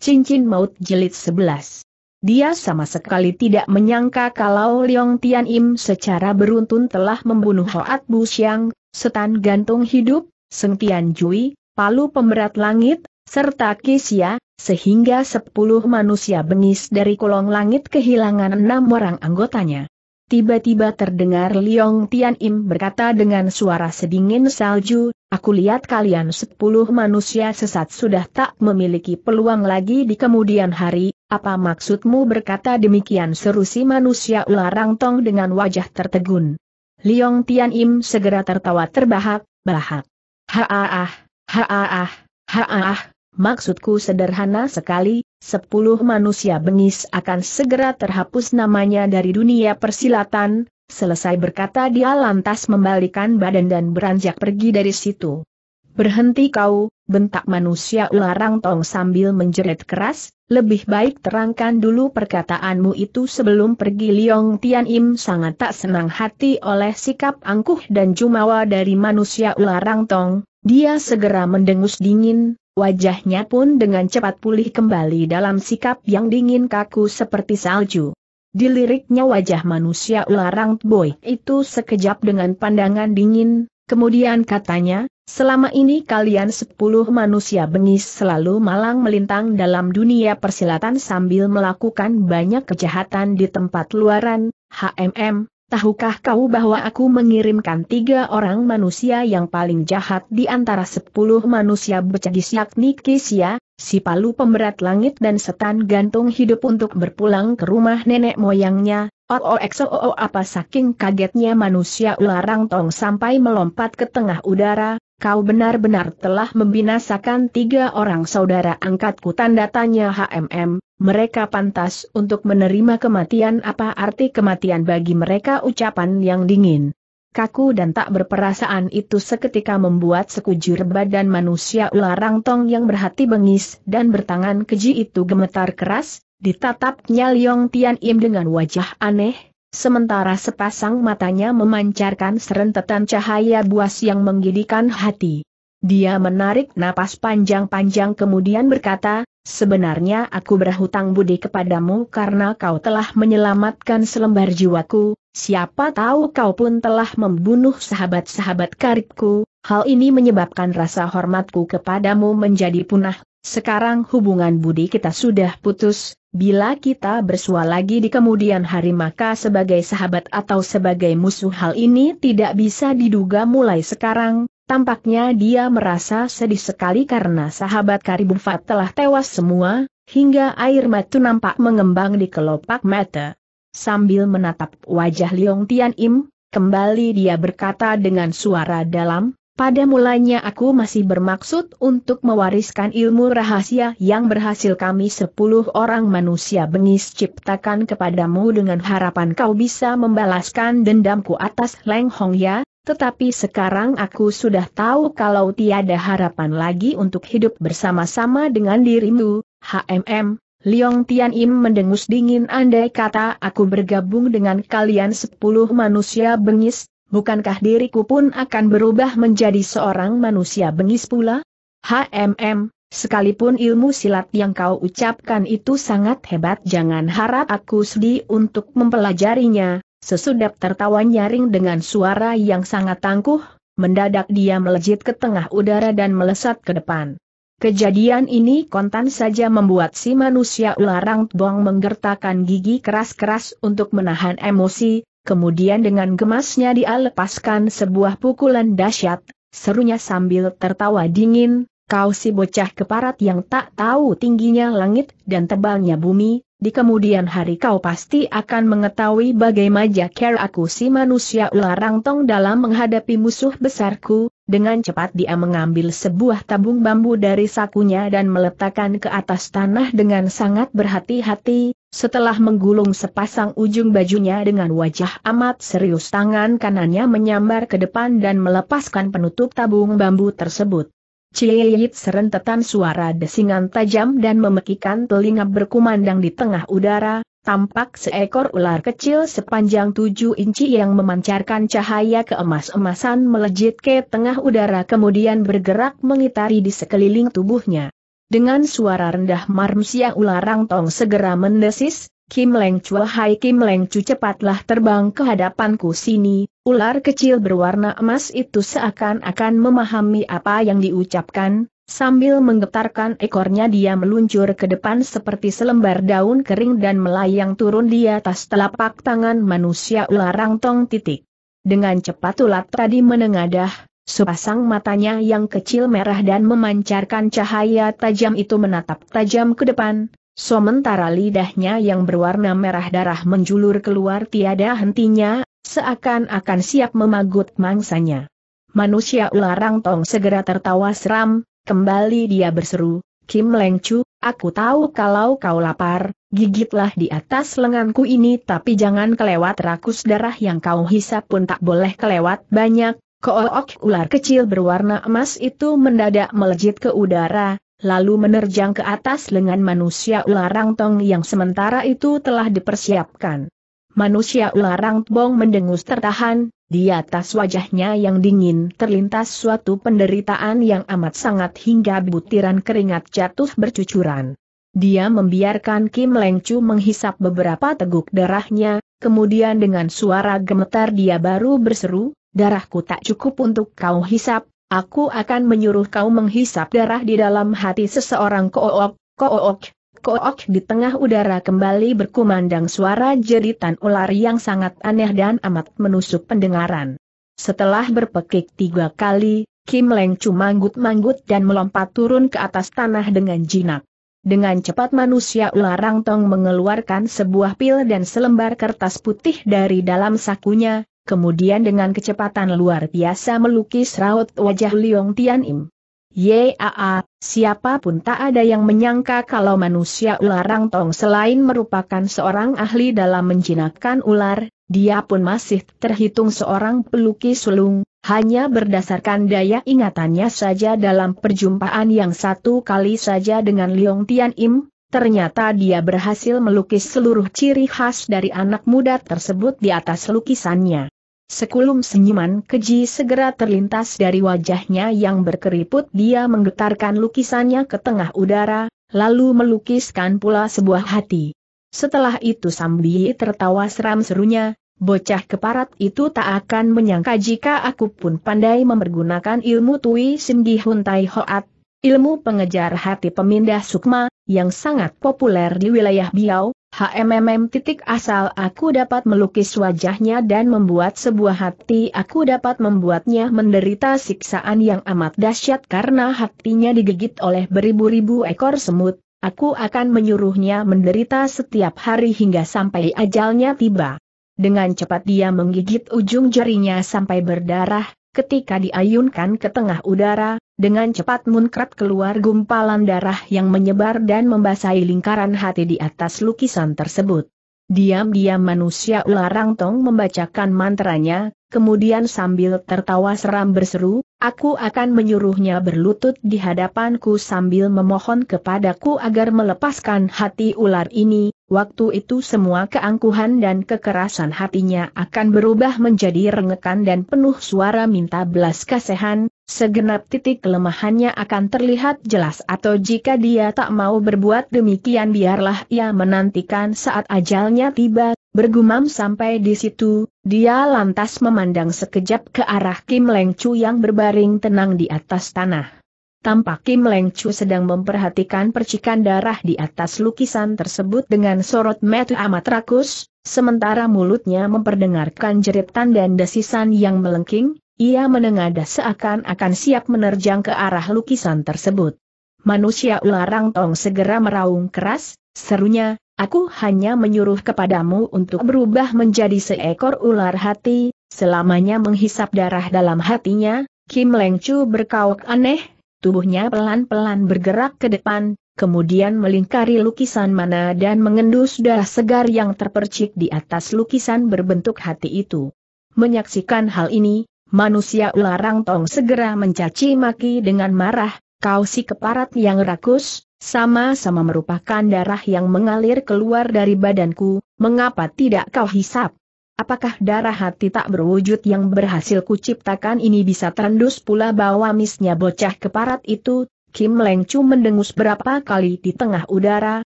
Cincin Maut Jilid 11 Dia sama sekali tidak menyangka kalau Leong Tian Im secara beruntun telah membunuh Hoat Bu Xiang, Setan Gantung Hidup, Seng Tian Jui, Palu Pemberat Langit, serta Kisia, sehingga sepuluh manusia bengis dari kolong langit kehilangan enam orang anggotanya. Tiba-tiba terdengar Liong Tian Im berkata dengan suara sedingin salju, aku lihat kalian sepuluh manusia sesat sudah tak memiliki peluang lagi di kemudian hari, apa maksudmu berkata demikian seru si manusia ularang tong dengan wajah tertegun. Liong Tian Im segera tertawa terbahak-bahak. Haaah, haaah, haaah, maksudku sederhana sekali, sepuluh manusia bengis akan segera terhapus namanya dari dunia persilatan, selesai berkata dia lantas membalikan badan dan beranjak pergi dari situ. Berhenti kau, bentak manusia ularang tong sambil menjerit keras, lebih baik terangkan dulu perkataanmu itu sebelum pergi Liong Tian Im sangat tak senang hati oleh sikap angkuh dan jumawa dari manusia ularang tong, dia segera mendengus dingin, wajahnya pun dengan cepat pulih kembali dalam sikap yang dingin kaku seperti salju. Diliriknya wajah manusia ularang boy itu sekejap dengan pandangan dingin, kemudian katanya, selama ini kalian sepuluh manusia bengis selalu malang melintang dalam dunia persilatan sambil melakukan banyak kejahatan di tempat luaran, HMM, Tahukah kau bahwa aku mengirimkan tiga orang manusia yang paling jahat di antara sepuluh manusia becagis yakni Kisya, si palu pemberat langit dan setan gantung hidup untuk berpulang ke rumah nenek moyangnya, Oh oh apa saking kagetnya manusia ularang tong sampai melompat ke tengah udara, kau benar-benar telah membinasakan tiga orang saudara angkatku tanda tanya HMM, mereka pantas untuk menerima kematian apa arti kematian bagi mereka ucapan yang dingin. Kaku dan tak berperasaan itu seketika membuat sekujur badan manusia ularang tong yang berhati bengis dan bertangan keji itu gemetar keras, Ditatapnya Liong Tian Im dengan wajah aneh, sementara sepasang matanya memancarkan serentetan cahaya buas yang menggidikan hati. Dia menarik napas panjang-panjang kemudian berkata, sebenarnya aku berhutang budi kepadamu karena kau telah menyelamatkan selembar jiwaku, siapa tahu kau pun telah membunuh sahabat-sahabat karibku, hal ini menyebabkan rasa hormatku kepadamu menjadi punah, sekarang hubungan budi kita sudah putus, Bila kita bersua lagi di kemudian hari maka sebagai sahabat atau sebagai musuh hal ini tidak bisa diduga mulai sekarang, tampaknya dia merasa sedih sekali karena sahabat Karibufat telah tewas semua, hingga air mata nampak mengembang di kelopak mata. Sambil menatap wajah Liong Tian Im, kembali dia berkata dengan suara dalam, pada mulanya aku masih bermaksud untuk mewariskan ilmu rahasia yang berhasil kami sepuluh orang manusia bengis ciptakan kepadamu dengan harapan kau bisa membalaskan dendamku atas Leng Hong Ya, tetapi sekarang aku sudah tahu kalau tiada harapan lagi untuk hidup bersama-sama dengan dirimu, HMM. Liong Tian Im mendengus dingin andai kata aku bergabung dengan kalian sepuluh manusia bengis, bukankah diriku pun akan berubah menjadi seorang manusia bengis pula? HMM, sekalipun ilmu silat yang kau ucapkan itu sangat hebat jangan harap aku sedih untuk mempelajarinya, sesudah tertawa nyaring dengan suara yang sangat tangguh, mendadak dia melejit ke tengah udara dan melesat ke depan. Kejadian ini kontan saja membuat si manusia ularang bong menggertakkan gigi keras-keras untuk menahan emosi, Kemudian dengan gemasnya dia lepaskan sebuah pukulan dahsyat, serunya sambil tertawa dingin, kau si bocah keparat yang tak tahu tingginya langit dan tebalnya bumi, di kemudian hari kau pasti akan mengetahui bagaimana care aku si manusia ularang tong dalam menghadapi musuh besarku, dengan cepat dia mengambil sebuah tabung bambu dari sakunya dan meletakkan ke atas tanah dengan sangat berhati-hati, setelah menggulung sepasang ujung bajunya dengan wajah amat serius tangan kanannya menyambar ke depan dan melepaskan penutup tabung bambu tersebut. Ciyit serentetan suara desingan tajam dan memekikan telinga berkumandang di tengah udara, tampak seekor ular kecil sepanjang tujuh inci yang memancarkan cahaya keemas-emasan melejit ke tengah udara kemudian bergerak mengitari di sekeliling tubuhnya. Dengan suara rendah manusia ularang tong segera mendesis, Kim Leng Chu hai Kim Leng Chu cepatlah terbang ke hadapanku sini, ular kecil berwarna emas itu seakan-akan memahami apa yang diucapkan, Sambil menggetarkan ekornya dia meluncur ke depan seperti selembar daun kering dan melayang turun di atas telapak tangan manusia ularang tong titik. Dengan cepat ulat tadi menengadah, sepasang matanya yang kecil merah dan memancarkan cahaya tajam itu menatap tajam ke depan, sementara lidahnya yang berwarna merah darah menjulur keluar tiada hentinya, seakan-akan siap memagut mangsanya. Manusia ularang tong segera tertawa seram, Kembali dia berseru, Kim Leng Chu, aku tahu kalau kau lapar, gigitlah di atas lenganku ini tapi jangan kelewat rakus darah yang kau hisap pun tak boleh kelewat banyak. Kook ular kecil berwarna emas itu mendadak melejit ke udara, lalu menerjang ke atas lengan manusia ularang tong yang sementara itu telah dipersiapkan. Manusia ularang tong mendengus tertahan, di atas wajahnya yang dingin terlintas suatu penderitaan yang amat sangat hingga butiran keringat jatuh bercucuran. Dia membiarkan Kim Leng Chu menghisap beberapa teguk darahnya, kemudian dengan suara gemetar dia baru berseru, darahku tak cukup untuk kau hisap, aku akan menyuruh kau menghisap darah di dalam hati seseorang kook, kook, Kook di tengah udara kembali berkumandang suara jeritan ular yang sangat aneh dan amat menusuk pendengaran. Setelah berpekik tiga kali, Kim Leng Chu manggut-manggut dan melompat turun ke atas tanah dengan jinak. Dengan cepat manusia ularang tong mengeluarkan sebuah pil dan selembar kertas putih dari dalam sakunya, kemudian dengan kecepatan luar biasa melukis raut wajah Liong Tian Im. Yaa, siapa pun tak ada yang menyangka kalau manusia ularang tong selain merupakan seorang ahli dalam menjinakkan ular, dia pun masih terhitung seorang pelukis sulung, hanya berdasarkan daya ingatannya saja dalam perjumpaan yang satu kali saja dengan Liong Tian Im, ternyata dia berhasil melukis seluruh ciri khas dari anak muda tersebut di atas lukisannya. Sekulum senyuman keji segera terlintas dari wajahnya yang berkeriput dia menggetarkan lukisannya ke tengah udara, lalu melukiskan pula sebuah hati. Setelah itu Sambi tertawa seram serunya, bocah keparat itu tak akan menyangka jika aku pun pandai mempergunakan ilmu Tui Simgi Huntai Hoat, ilmu pengejar hati pemindah Sukma, yang sangat populer di wilayah Biau, HMMM titik asal aku dapat melukis wajahnya dan membuat sebuah hati. Aku dapat membuatnya menderita siksaan yang amat dahsyat karena hatinya digigit oleh beribu-ribu ekor semut, aku akan menyuruhnya menderita setiap hari hingga sampai ajalnya tiba. Dengan cepat dia menggigit ujung jarinya sampai berdarah, Ketika diayunkan ke tengah udara, dengan cepat munkrat keluar gumpalan darah yang menyebar dan membasahi lingkaran hati di atas lukisan tersebut. Diam-diam manusia ularang tong membacakan mantranya, kemudian sambil tertawa seram berseru, aku akan menyuruhnya berlutut di hadapanku sambil memohon kepadaku agar melepaskan hati ular ini, waktu itu semua keangkuhan dan kekerasan hatinya akan berubah menjadi rengekan dan penuh suara minta belas kasihan, segenap titik kelemahannya akan terlihat jelas atau jika dia tak mau berbuat demikian biarlah ia menantikan saat ajalnya tiba, bergumam sampai di situ, dia lantas memandang sekejap ke arah Kim Leng Chu yang berbaring tenang di atas tanah. Tampak Kim Leng Chu sedang memperhatikan percikan darah di atas lukisan tersebut dengan sorot mata amat rakus, sementara mulutnya memperdengarkan jeritan dan desisan yang melengking, ia menengadah seakan-akan siap menerjang ke arah lukisan tersebut. Manusia ularang tong segera meraung keras, serunya, aku hanya menyuruh kepadamu untuk berubah menjadi seekor ular hati, selamanya menghisap darah dalam hatinya, Kim Leng Chu berkauk aneh, tubuhnya pelan-pelan bergerak ke depan, kemudian melingkari lukisan mana dan mengendus darah segar yang terpercik di atas lukisan berbentuk hati itu. Menyaksikan hal ini, manusia ularang tong segera mencaci maki dengan marah, kau si keparat yang rakus, sama-sama merupakan darah yang mengalir keluar dari badanku, mengapa tidak kau hisap? Apakah darah hati tak berwujud yang berhasil kuciptakan ini bisa terendus pula bawa misnya bocah keparat itu, Kim Leng Chu mendengus berapa kali di tengah udara,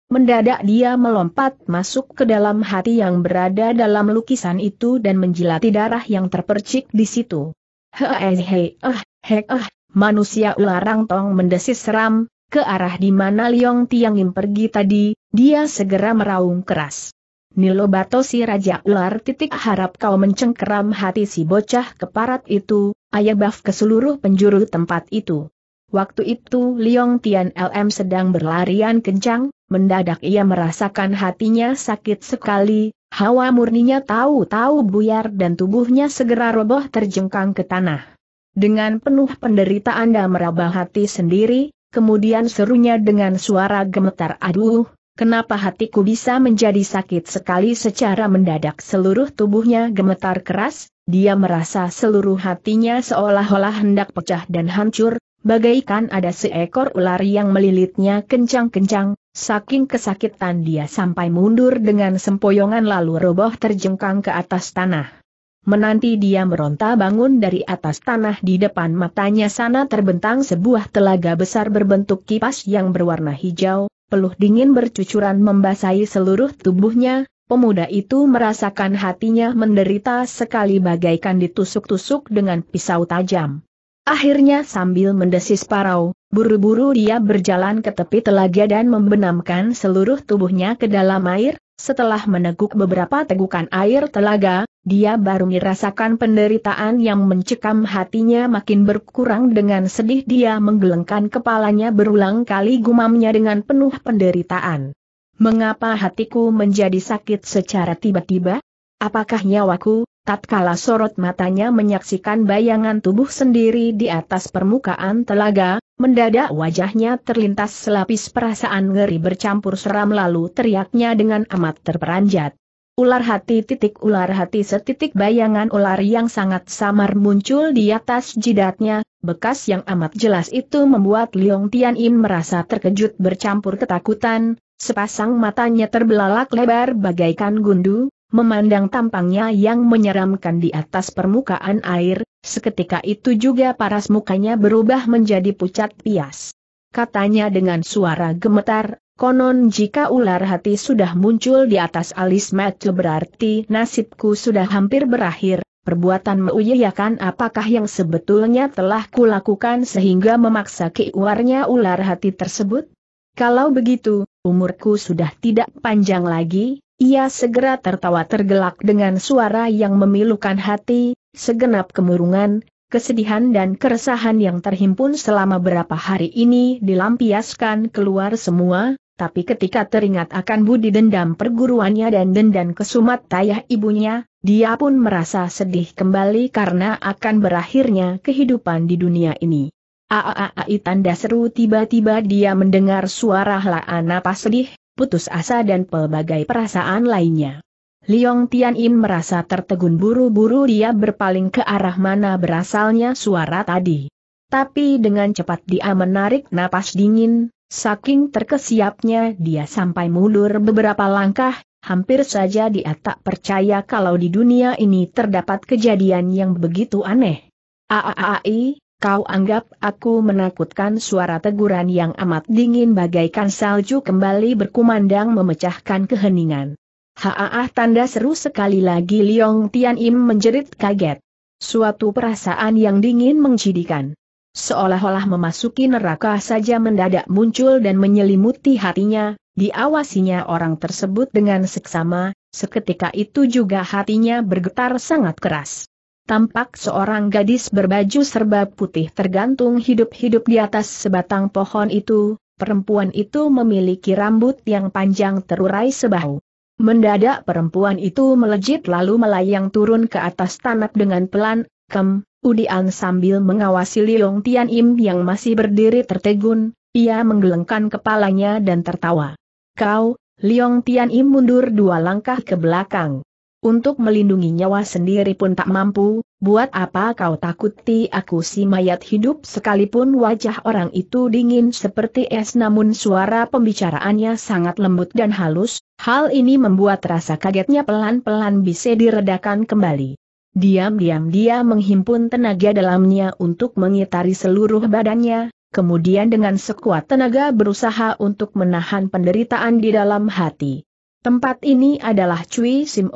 mendadak dia melompat masuk ke dalam hati yang berada dalam lukisan itu dan menjilati darah yang terpercik di situ. Hei eh hei eh manusia ularang tong mendesis seram, ke arah di mana Liong Tiangin pergi tadi, dia segera meraung keras. Nilobato si Raja Ular titik harap kau mencengkeram hati si bocah keparat itu, ayabaf ke seluruh penjuru tempat itu. Waktu itu Liong Tian LM sedang berlarian kencang, mendadak ia merasakan hatinya sakit sekali, hawa murninya tahu-tahu buyar dan tubuhnya segera roboh terjengkang ke tanah. Dengan penuh penderitaan dan meraba hati sendiri, kemudian serunya dengan suara gemetar aduh, Kenapa hatiku bisa menjadi sakit sekali secara mendadak? Seluruh tubuhnya gemetar keras, dia merasa seluruh hatinya seolah-olah hendak pecah dan hancur, bagaikan ada seekor ular yang melilitnya kencang-kencang, saking kesakitan dia sampai mundur dengan sempoyongan lalu roboh terjengkang ke atas tanah. Menanti dia meronta bangun dari atas tanah di depan matanya sana terbentang sebuah telaga besar berbentuk kipas yang berwarna hijau, peluh dingin bercucuran membasahi seluruh tubuhnya, pemuda itu merasakan hatinya menderita sekali bagaikan ditusuk-tusuk dengan pisau tajam. Akhirnya sambil mendesis parau, buru-buru dia berjalan ke tepi telaga dan membenamkan seluruh tubuhnya ke dalam air, setelah meneguk beberapa tegukan air telaga, dia baru merasakan penderitaan yang mencekam hatinya makin berkurang dengan sedih dia menggelengkan kepalanya berulang kali gumamnya dengan penuh penderitaan. Mengapa hatiku menjadi sakit secara tiba-tiba? Apakah nyawaku, tatkala sorot matanya menyaksikan bayangan tubuh sendiri di atas permukaan telaga, mendadak wajahnya terlintas selapis perasaan ngeri bercampur seram lalu teriaknya dengan amat terperanjat. Ular hati titik ular hati setitik bayangan ular yang sangat samar muncul di atas jidatnya, bekas yang amat jelas itu membuat Liong Tian Im merasa terkejut bercampur ketakutan, sepasang matanya terbelalak lebar bagaikan gundu, memandang tampangnya yang menyeramkan di atas permukaan air, seketika itu juga paras mukanya berubah menjadi pucat pias. Katanya dengan suara gemetar, Konon jika ular hati sudah muncul di atas alis mata berarti nasibku sudah hampir berakhir, perbuatan menguyakan apakah yang sebetulnya telah kulakukan sehingga memaksa keuarnya ular hati tersebut? Kalau begitu, umurku sudah tidak panjang lagi, ia segera tertawa tergelak dengan suara yang memilukan hati, segenap kemurungan, kesedihan dan keresahan yang terhimpun selama berapa hari ini dilampiaskan keluar semua, tapi ketika teringat akan budi dendam perguruannya dan dendam kesumat tayah ibunya, dia pun merasa sedih kembali karena akan berakhirnya kehidupan di dunia ini. Aaai tanda seru tiba-tiba dia mendengar suara laan napas sedih, putus asa dan pelbagai perasaan lainnya. Liong Tian Im merasa tertegun buru-buru dia berpaling ke arah mana berasalnya suara tadi. Tapi dengan cepat dia menarik napas dingin, Saking terkesiapnya dia sampai mundur beberapa langkah, hampir saja dia tak percaya kalau di dunia ini terdapat kejadian yang begitu aneh. Aaai, kau anggap aku menakutkan suara teguran yang amat dingin bagaikan salju kembali berkumandang memecahkan keheningan. Haa tanda seru sekali lagi Liong Tian Im menjerit kaget. Suatu perasaan yang dingin menjidikan seolah-olah memasuki neraka saja mendadak muncul dan menyelimuti hatinya, diawasinya orang tersebut dengan seksama, seketika itu juga hatinya bergetar sangat keras. Tampak seorang gadis berbaju serba putih tergantung hidup-hidup di atas sebatang pohon itu, perempuan itu memiliki rambut yang panjang terurai sebahu. Mendadak perempuan itu melejit lalu melayang turun ke atas tanah dengan pelan, kem, Udian sambil mengawasi Liong Tian Im yang masih berdiri tertegun, ia menggelengkan kepalanya dan tertawa. Kau, Liong Tian Im mundur dua langkah ke belakang. Untuk melindungi nyawa sendiri pun tak mampu, buat apa kau takuti aku si mayat hidup sekalipun wajah orang itu dingin seperti es namun suara pembicaraannya sangat lembut dan halus, hal ini membuat rasa kagetnya pelan-pelan bisa diredakan kembali. Diam-diam dia menghimpun tenaga dalamnya untuk mengitari seluruh badannya, kemudian dengan sekuat tenaga berusaha untuk menahan penderitaan di dalam hati. Tempat ini adalah Cui Sim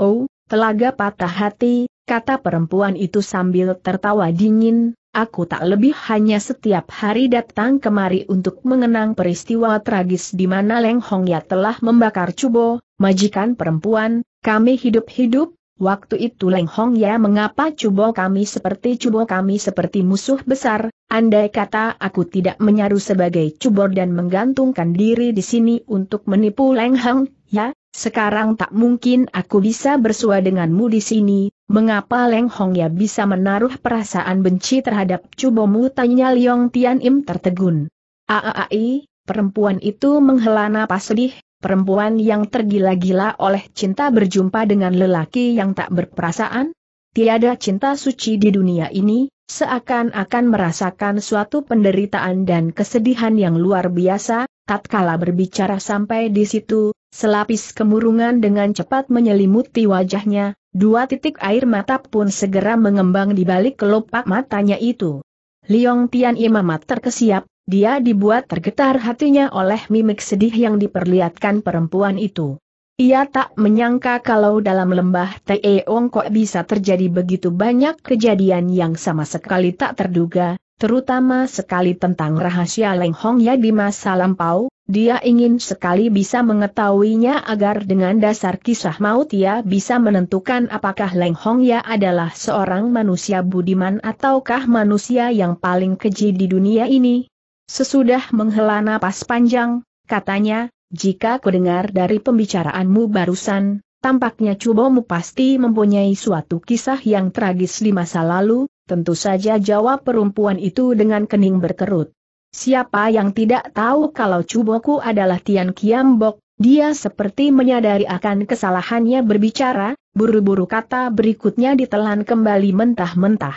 telaga patah hati, kata perempuan itu sambil tertawa dingin, aku tak lebih hanya setiap hari datang kemari untuk mengenang peristiwa tragis di mana Leng Hong Ya telah membakar Cubo, majikan perempuan, kami hidup-hidup, waktu itu Leng Hong Ya mengapa Cubo kami seperti Cubo kami seperti musuh besar, andai kata aku tidak menyaru sebagai Cubor dan menggantungkan diri di sini untuk menipu Leng Hong Ya, sekarang tak mungkin aku bisa bersua denganmu di sini, mengapa Leng Hong Ya bisa menaruh perasaan benci terhadap cubomu tanya Liong Tian Im tertegun. Aaai, perempuan itu menghela napas sedih, perempuan yang tergila-gila oleh cinta berjumpa dengan lelaki yang tak berperasaan? Tiada cinta suci di dunia ini, seakan-akan merasakan suatu penderitaan dan kesedihan yang luar biasa, tatkala berbicara sampai di situ, Selapis kemurungan dengan cepat menyelimuti wajahnya, dua titik air mata pun segera mengembang di balik kelopak matanya itu. Liong Tian Imamat terkesiap, dia dibuat tergetar hatinya oleh mimik sedih yang diperlihatkan perempuan itu. Ia tak menyangka kalau dalam lembah Teeong kok bisa terjadi begitu banyak kejadian yang sama sekali tak terduga, terutama sekali tentang rahasia Leng Hong Ya di masa lampau, dia ingin sekali bisa mengetahuinya agar dengan dasar kisah maut ia bisa menentukan apakah Leng Hong Ya adalah seorang manusia budiman ataukah manusia yang paling keji di dunia ini. Sesudah menghela napas panjang, katanya, jika ku dengar dari pembicaraanmu barusan, tampaknya cubomu pasti mempunyai suatu kisah yang tragis di masa lalu, tentu saja jawab perempuan itu dengan kening berkerut. Siapa yang tidak tahu kalau cuboku adalah Tian Kiam Bok, dia seperti menyadari akan kesalahannya berbicara, buru-buru kata berikutnya ditelan kembali mentah-mentah.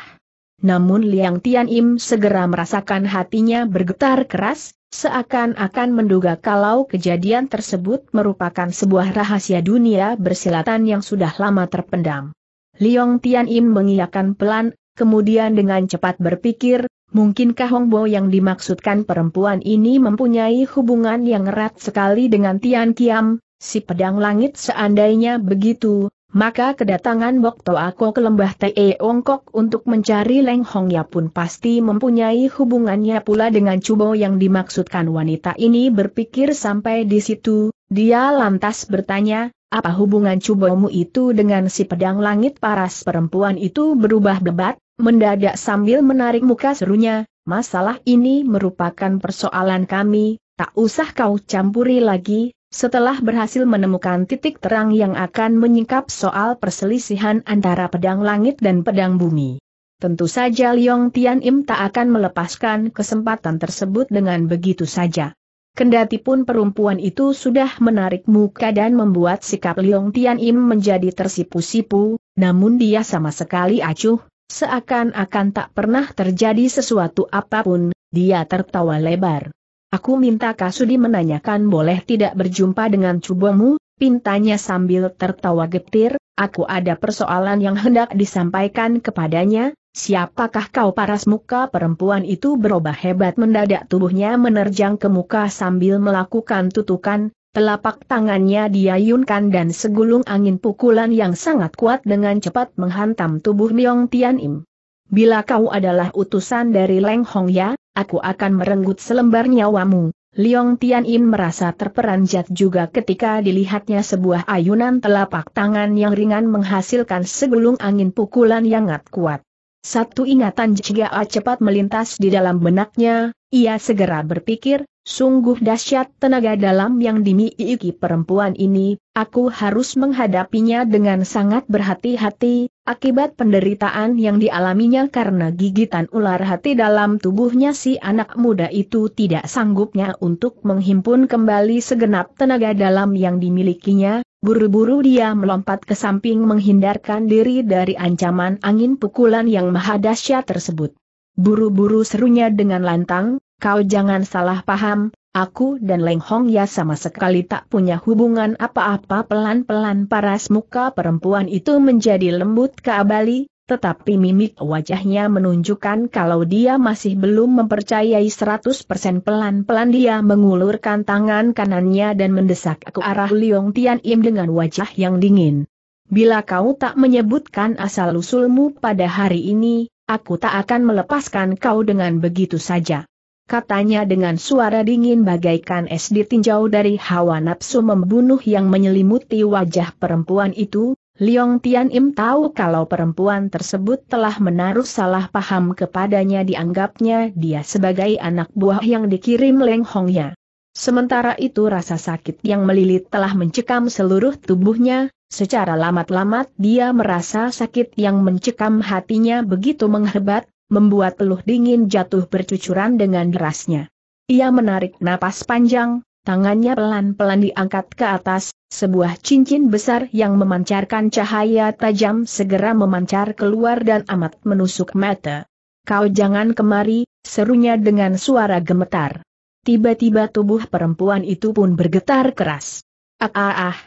Namun Liang Tian Im segera merasakan hatinya bergetar keras, seakan-akan menduga kalau kejadian tersebut merupakan sebuah rahasia dunia bersilatan yang sudah lama terpendam. Liang Tian Im mengiyakan pelan, kemudian dengan cepat berpikir, Mungkinkah Hongbo yang dimaksudkan perempuan ini mempunyai hubungan yang erat sekali dengan Tian Kiam, si pedang langit seandainya begitu, maka kedatangan waktu aku ke lembah Tee Ongkok untuk mencari Leng Hong Ya pun pasti mempunyai hubungannya pula dengan Cubo yang dimaksudkan wanita ini berpikir sampai di situ, dia lantas bertanya, apa hubungan Cubomu itu dengan si pedang langit paras perempuan itu berubah bebat, Mendadak sambil menarik muka serunya, masalah ini merupakan persoalan kami, tak usah kau campuri lagi, setelah berhasil menemukan titik terang yang akan menyingkap soal perselisihan antara pedang langit dan pedang bumi. Tentu saja Liong Tian Im tak akan melepaskan kesempatan tersebut dengan begitu saja. Kendati pun perempuan itu sudah menarik muka dan membuat sikap Liong Tian Im menjadi tersipu-sipu, namun dia sama sekali acuh, Seakan-akan tak pernah terjadi sesuatu apa pun, dia tertawa lebar. Aku minta Kasudi menanyakan boleh tidak berjumpa dengan cubomu, pintanya sambil tertawa getir, aku ada persoalan yang hendak disampaikan kepadanya, siapakah kau paras muka perempuan itu berubah hebat mendadak tubuhnya menerjang ke muka sambil melakukan tutukan, Telapak tangannya diayunkan dan segulung angin pukulan yang sangat kuat dengan cepat menghantam tubuh Liong Tian Im. Bila kau adalah utusan dari Leng Hong Ya, aku akan merenggut selembar nyawamu. Liong Tian Im merasa terperanjat juga ketika dilihatnya sebuah ayunan telapak tangan yang ringan menghasilkan segulung angin pukulan yang sangat kuat. Satu ingatan Jia cepat melintas di dalam benaknya, ia segera berpikir, Sungguh dahsyat tenaga dalam yang dimiliki perempuan ini, aku harus menghadapinya dengan sangat berhati-hati, akibat penderitaan yang dialaminya karena gigitan ular hati dalam tubuhnya si anak muda itu tidak sanggupnya untuk menghimpun kembali segenap tenaga dalam yang dimilikinya, buru-buru dia melompat ke samping menghindarkan diri dari ancaman angin pukulan yang maha dahsyat tersebut. Buru-buru serunya dengan lantang, kau jangan salah paham, aku dan Leng Hong Ya sama sekali tak punya hubungan apa-apa pelan-pelan paras muka perempuan itu menjadi lembut keabali, tetapi mimik wajahnya menunjukkan kalau dia masih belum mempercayai 100% pelan-pelan dia mengulurkan tangan kanannya dan mendesak ke arah Liong Tian Im dengan wajah yang dingin. Bila kau tak menyebutkan asal-usulmu pada hari ini, aku tak akan melepaskan kau dengan begitu saja. Katanya dengan suara dingin bagaikan es ditinjau dari hawa nafsu membunuh yang menyelimuti wajah perempuan itu, Liong Tian Im tahu kalau perempuan tersebut telah menaruh salah paham kepadanya dianggapnya dia sebagai anak buah yang dikirim Leng Hongya. Sementara itu rasa sakit yang melilit telah mencekam seluruh tubuhnya, secara lamat-lamat dia merasa sakit yang mencekam hatinya begitu menghebat, membuat peluh dingin jatuh bercucuran dengan derasnya. Ia menarik napas panjang, Tangannya pelan-pelan diangkat ke atas, sebuah cincin besar yang memancarkan cahaya tajam segera memancar keluar dan amat menusuk mata. Kau jangan kemari, serunya dengan suara gemetar. Tiba-tiba tubuh perempuan itu pun bergetar keras. Ah ah ah,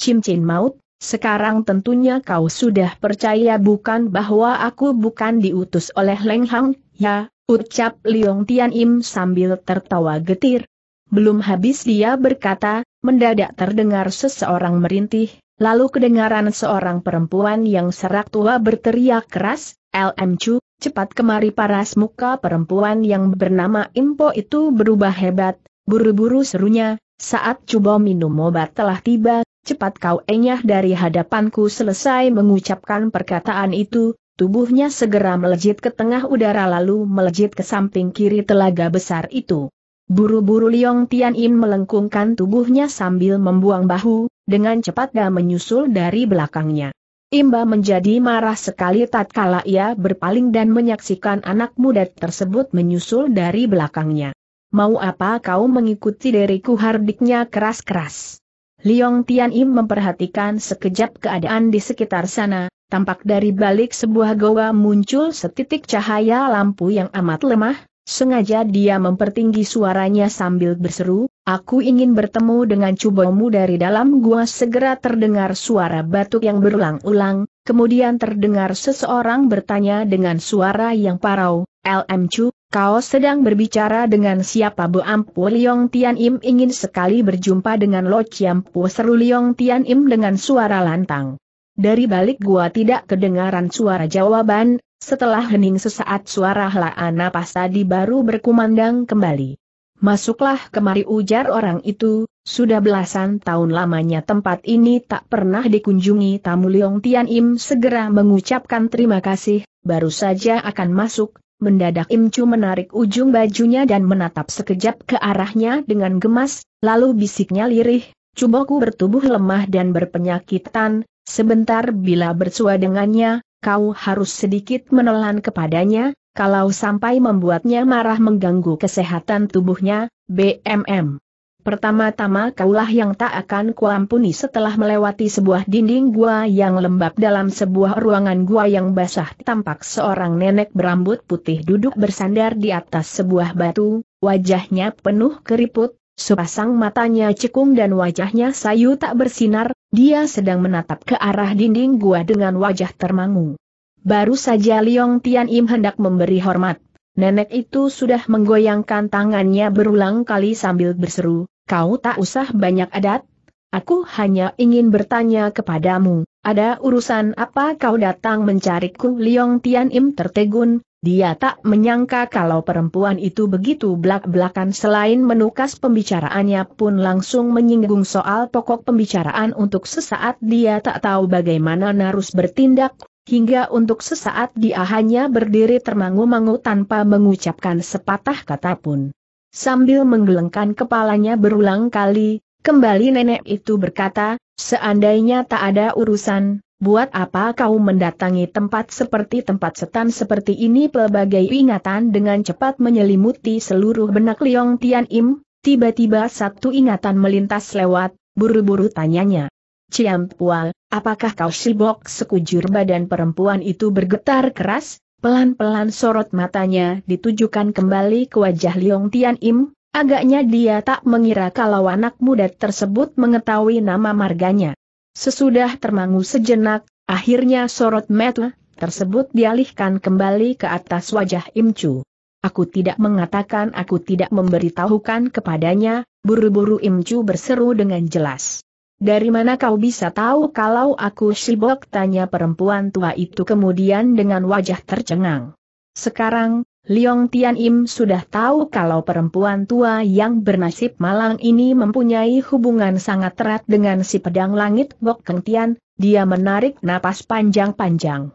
cincin maut, sekarang tentunya kau sudah percaya bukan bahwa aku bukan diutus oleh Leng Hang, ya, ucap Liong Tian Im sambil tertawa getir, belum habis dia berkata, mendadak terdengar seseorang merintih, lalu kedengaran seorang perempuan yang serak tua berteriak keras, LM Chu, cepat kemari paras muka perempuan yang bernama Impo itu berubah hebat, buru-buru serunya, saat coba minum obat telah tiba, cepat kau enyah dari hadapanku selesai mengucapkan perkataan itu, tubuhnya segera melejit ke tengah udara lalu melejit ke samping kiri telaga besar itu. Buru-buru Liong Tian Im melengkungkan tubuhnya sambil membuang bahu, dengan cepat dan menyusul dari belakangnya. Imba menjadi marah sekali tatkala ia berpaling dan menyaksikan anak muda tersebut menyusul dari belakangnya. Mau apa kau mengikuti diriku hardiknya keras-keras. Liong Tian Im memperhatikan sekejap keadaan di sekitar sana, tampak dari balik sebuah goa muncul setitik cahaya lampu yang amat lemah, Sengaja dia mempertinggi suaranya sambil berseru, aku ingin bertemu dengan cubomu dari dalam gua. Segera terdengar suara batuk yang berulang-ulang, kemudian terdengar seseorang bertanya dengan suara yang parau, LM Chu, kau sedang berbicara dengan siapa? Bu Ampu Liong Tian Im ingin sekali berjumpa dengan Lo Chiampu. Seru Liong Tian Im dengan suara lantang. Dari balik gua tidak kedengaran suara jawaban, setelah hening sesaat suara helaan napas tadi baru berkumandang kembali. Masuklah kemari ujar orang itu, sudah belasan tahun lamanya tempat ini tak pernah dikunjungi tamu Leong Tian Im. Segera mengucapkan terima kasih, baru saja akan masuk, mendadak Im Chu menarik ujung bajunya dan menatap sekejap ke arahnya dengan gemas, lalu bisiknya lirih, cuboku bertubuh lemah dan berpenyakitan, sebentar bila bersua dengannya, kau harus sedikit menelan kepadanya, kalau sampai membuatnya marah mengganggu kesehatan tubuhnya, BMM. Pertama-tama kaulah yang tak akan kuampuni setelah melewati sebuah dinding gua yang lembab dalam sebuah ruangan gua yang basah tampak seorang nenek berambut putih duduk bersandar di atas sebuah batu, wajahnya penuh keriput, sepasang matanya cekung dan wajahnya sayu tak bersinar, dia sedang menatap ke arah dinding gua dengan wajah termangu. Baru saja Liong Tian Im hendak memberi hormat. Nenek itu sudah menggoyangkan tangannya berulang kali sambil berseru, kau tak usah banyak adat, aku hanya ingin bertanya kepadamu, ada urusan apa kau datang mencariku Liong Tian Im tertegun, dia tak menyangka kalau perempuan itu begitu belak-belakan. Selain menukas pembicaraannya pun langsung menyinggung soal pokok pembicaraan untuk sesaat. Dia tak tahu bagaimana harus bertindak, hingga untuk sesaat dia hanya berdiri termangu-mangu tanpa mengucapkan sepatah kata pun. Sambil menggelengkan kepalanya berulang kali, kembali nenek itu berkata, seandainya tak ada urusan, Buat apa kau mendatangi tempat seperti tempat setan seperti ini pelbagai ingatan dengan cepat menyelimuti seluruh benak Liong Tian Im, tiba-tiba satu ingatan melintas lewat, buru-buru tanyanya. Ciam Pua, apakah kau sibuk sekujur badan perempuan itu bergetar keras, pelan-pelan sorot matanya ditujukan kembali ke wajah Liong Tian Im, agaknya dia tak mengira kalau anak muda tersebut mengetahui nama marganya. Sesudah termangu sejenak, akhirnya sorot mata, tersebut dialihkan kembali ke atas wajah Im Chu. Aku tidak mengatakan aku tidak memberitahukan kepadanya, buru-buru Im Chu berseru dengan jelas. Dari mana kau bisa tahu kalau aku sibuk tanya perempuan tua itu kemudian dengan wajah tercengang. Sekarang, Liong Tian Im sudah tahu kalau perempuan tua yang bernasib malang ini mempunyai hubungan sangat erat dengan si pedang langit Bok Keng Tian, dia menarik napas panjang-panjang.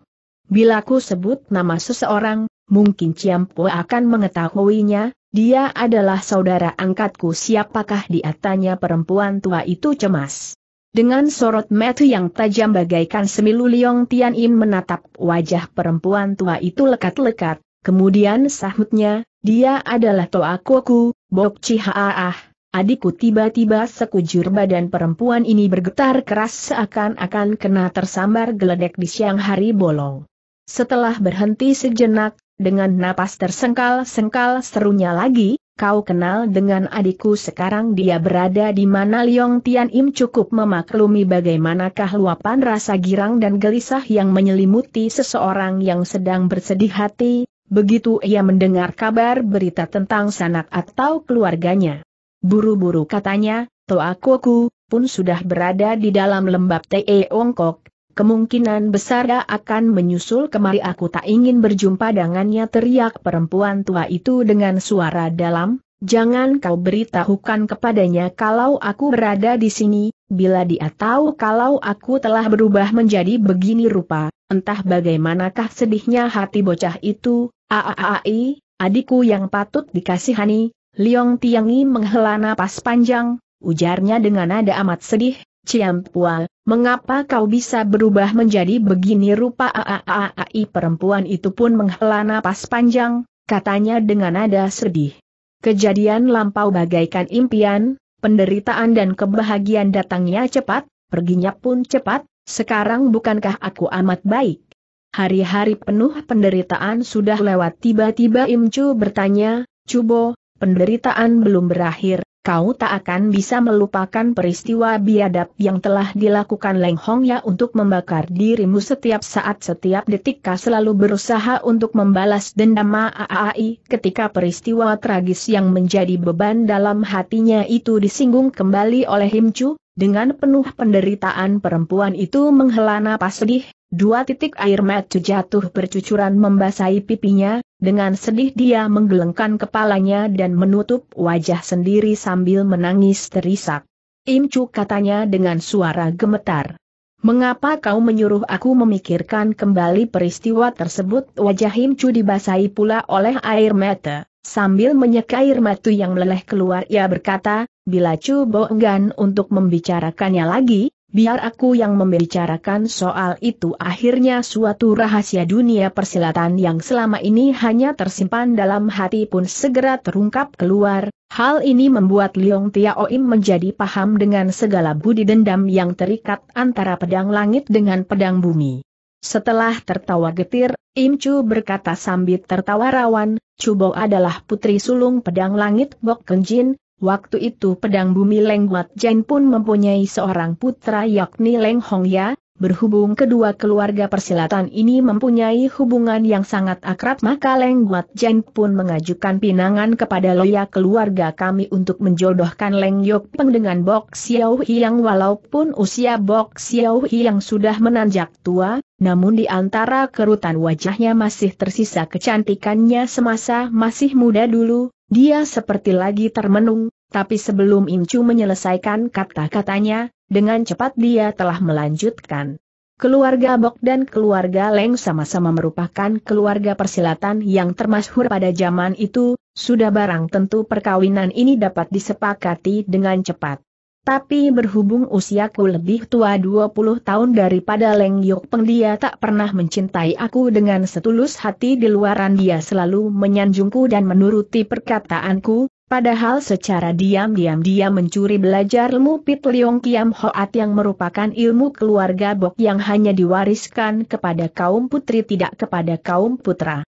Bila ku sebut nama seseorang, mungkin Ciampo akan mengetahuinya, dia adalah saudara angkatku siapakah dia tanya perempuan tua itu cemas. Dengan sorot mata yang tajam bagaikan semilu Liong Tian Im menatap wajah perempuan tua itu lekat-lekat, kemudian sahutnya, dia adalah Toa Koku, Bok Cihaah, adikku tiba-tiba sekujur badan perempuan ini bergetar keras seakan-akan kena tersambar geledek di siang hari bolong. Setelah berhenti sejenak, dengan napas tersengkal-sengkal serunya lagi, kau kenal dengan adikku sekarang dia berada di mana? Liong Tian Im cukup memaklumi bagaimanakah luapan rasa girang dan gelisah yang menyelimuti seseorang yang sedang bersedih hati, begitu ia mendengar kabar berita tentang sanak atau keluarganya. Buru-buru katanya, Toa Koku, pun sudah berada di dalam lembab Te Ongkok, kemungkinan besar dia akan menyusul kemari. Aku tak ingin berjumpa dengannya teriak perempuan tua itu dengan suara dalam, jangan kau beritahukan kepadanya kalau aku berada di sini, bila dia tahu kalau aku telah berubah menjadi begini rupa, entah bagaimanakah sedihnya hati bocah itu, aaai, adikku yang patut dikasihani, Liong Tiangi menghela napas panjang, ujarnya dengan nada amat sedih, Ciampua, mengapa kau bisa berubah menjadi begini rupa aaai perempuan itu pun menghela napas panjang, katanya dengan nada sedih. Kejadian lampau bagaikan impian, penderitaan dan kebahagiaan datangnya cepat, perginya pun cepat, sekarang bukankah aku amat baik? Hari-hari penuh penderitaan sudah lewat tiba-tiba Imcu bertanya, Cubo, penderitaan belum berakhir, kau tak akan bisa melupakan peristiwa biadab yang telah dilakukan Leng Hong Ya untuk membakar dirimu setiap saat setiap detik. Kau selalu berusaha untuk membalas dendam Aai ketika peristiwa tragis yang menjadi beban dalam hatinya itu disinggung kembali oleh Him Chu, dengan penuh penderitaan perempuan itu menghela napas sedih, dua titik air mata jatuh bercucuran membasahi pipinya, dengan sedih dia menggelengkan kepalanya dan menutup wajah sendiri sambil menangis terisak. Im Chu katanya dengan suara gemetar. Mengapa kau menyuruh aku memikirkan kembali peristiwa tersebut? Wajah Im Chu dibasahi pula oleh air mata. Sambil menyeka air mata yang meleleh keluar ia berkata, bila Chu Bo enggan untuk membicarakannya lagi, biar aku yang membicarakan soal itu akhirnya suatu rahasia dunia persilatan yang selama ini hanya tersimpan dalam hati pun segera terungkap keluar, hal ini membuat Liong Tiaoim menjadi paham dengan segala budi dendam yang terikat antara pedang langit dengan pedang bumi. Setelah tertawa getir, Im Chu berkata sambil tertawa rawan, Chubo adalah putri sulung pedang langit Bok Kenjin, Waktu itu pedang bumi Leng Wat Jen pun mempunyai seorang putra yakni Leng Hong Ya, berhubung kedua keluarga persilatan ini mempunyai hubungan yang sangat akrab maka Leng Wat Jen pun mengajukan pinangan kepada loya keluarga kami untuk menjodohkan Leng Yok Peng dengan Bok Xiao yang walaupun usia Bok Xiao yang sudah menanjak tua, namun di antara kerutan wajahnya masih tersisa kecantikannya semasa masih muda dulu, dia seperti lagi termenung, tapi sebelum Incu menyelesaikan kata-katanya, dengan cepat dia telah melanjutkan. Keluarga Bok dan keluarga Leng sama-sama merupakan keluarga persilatan yang termasyhur pada zaman itu, sudah barang tentu perkawinan ini dapat disepakati dengan cepat. Tapi berhubung usiaku lebih tua 20 tahun daripada Leng Yok Peng dia tak pernah mencintai aku dengan setulus hati di luaran dia selalu menyanjungku dan menuruti perkataanku, padahal secara diam-diam dia mencuri belajar ilmu Pit Liong Kiam Hoat yang merupakan ilmu keluarga Bok yang hanya diwariskan kepada kaum putri tidak kepada kaum putra.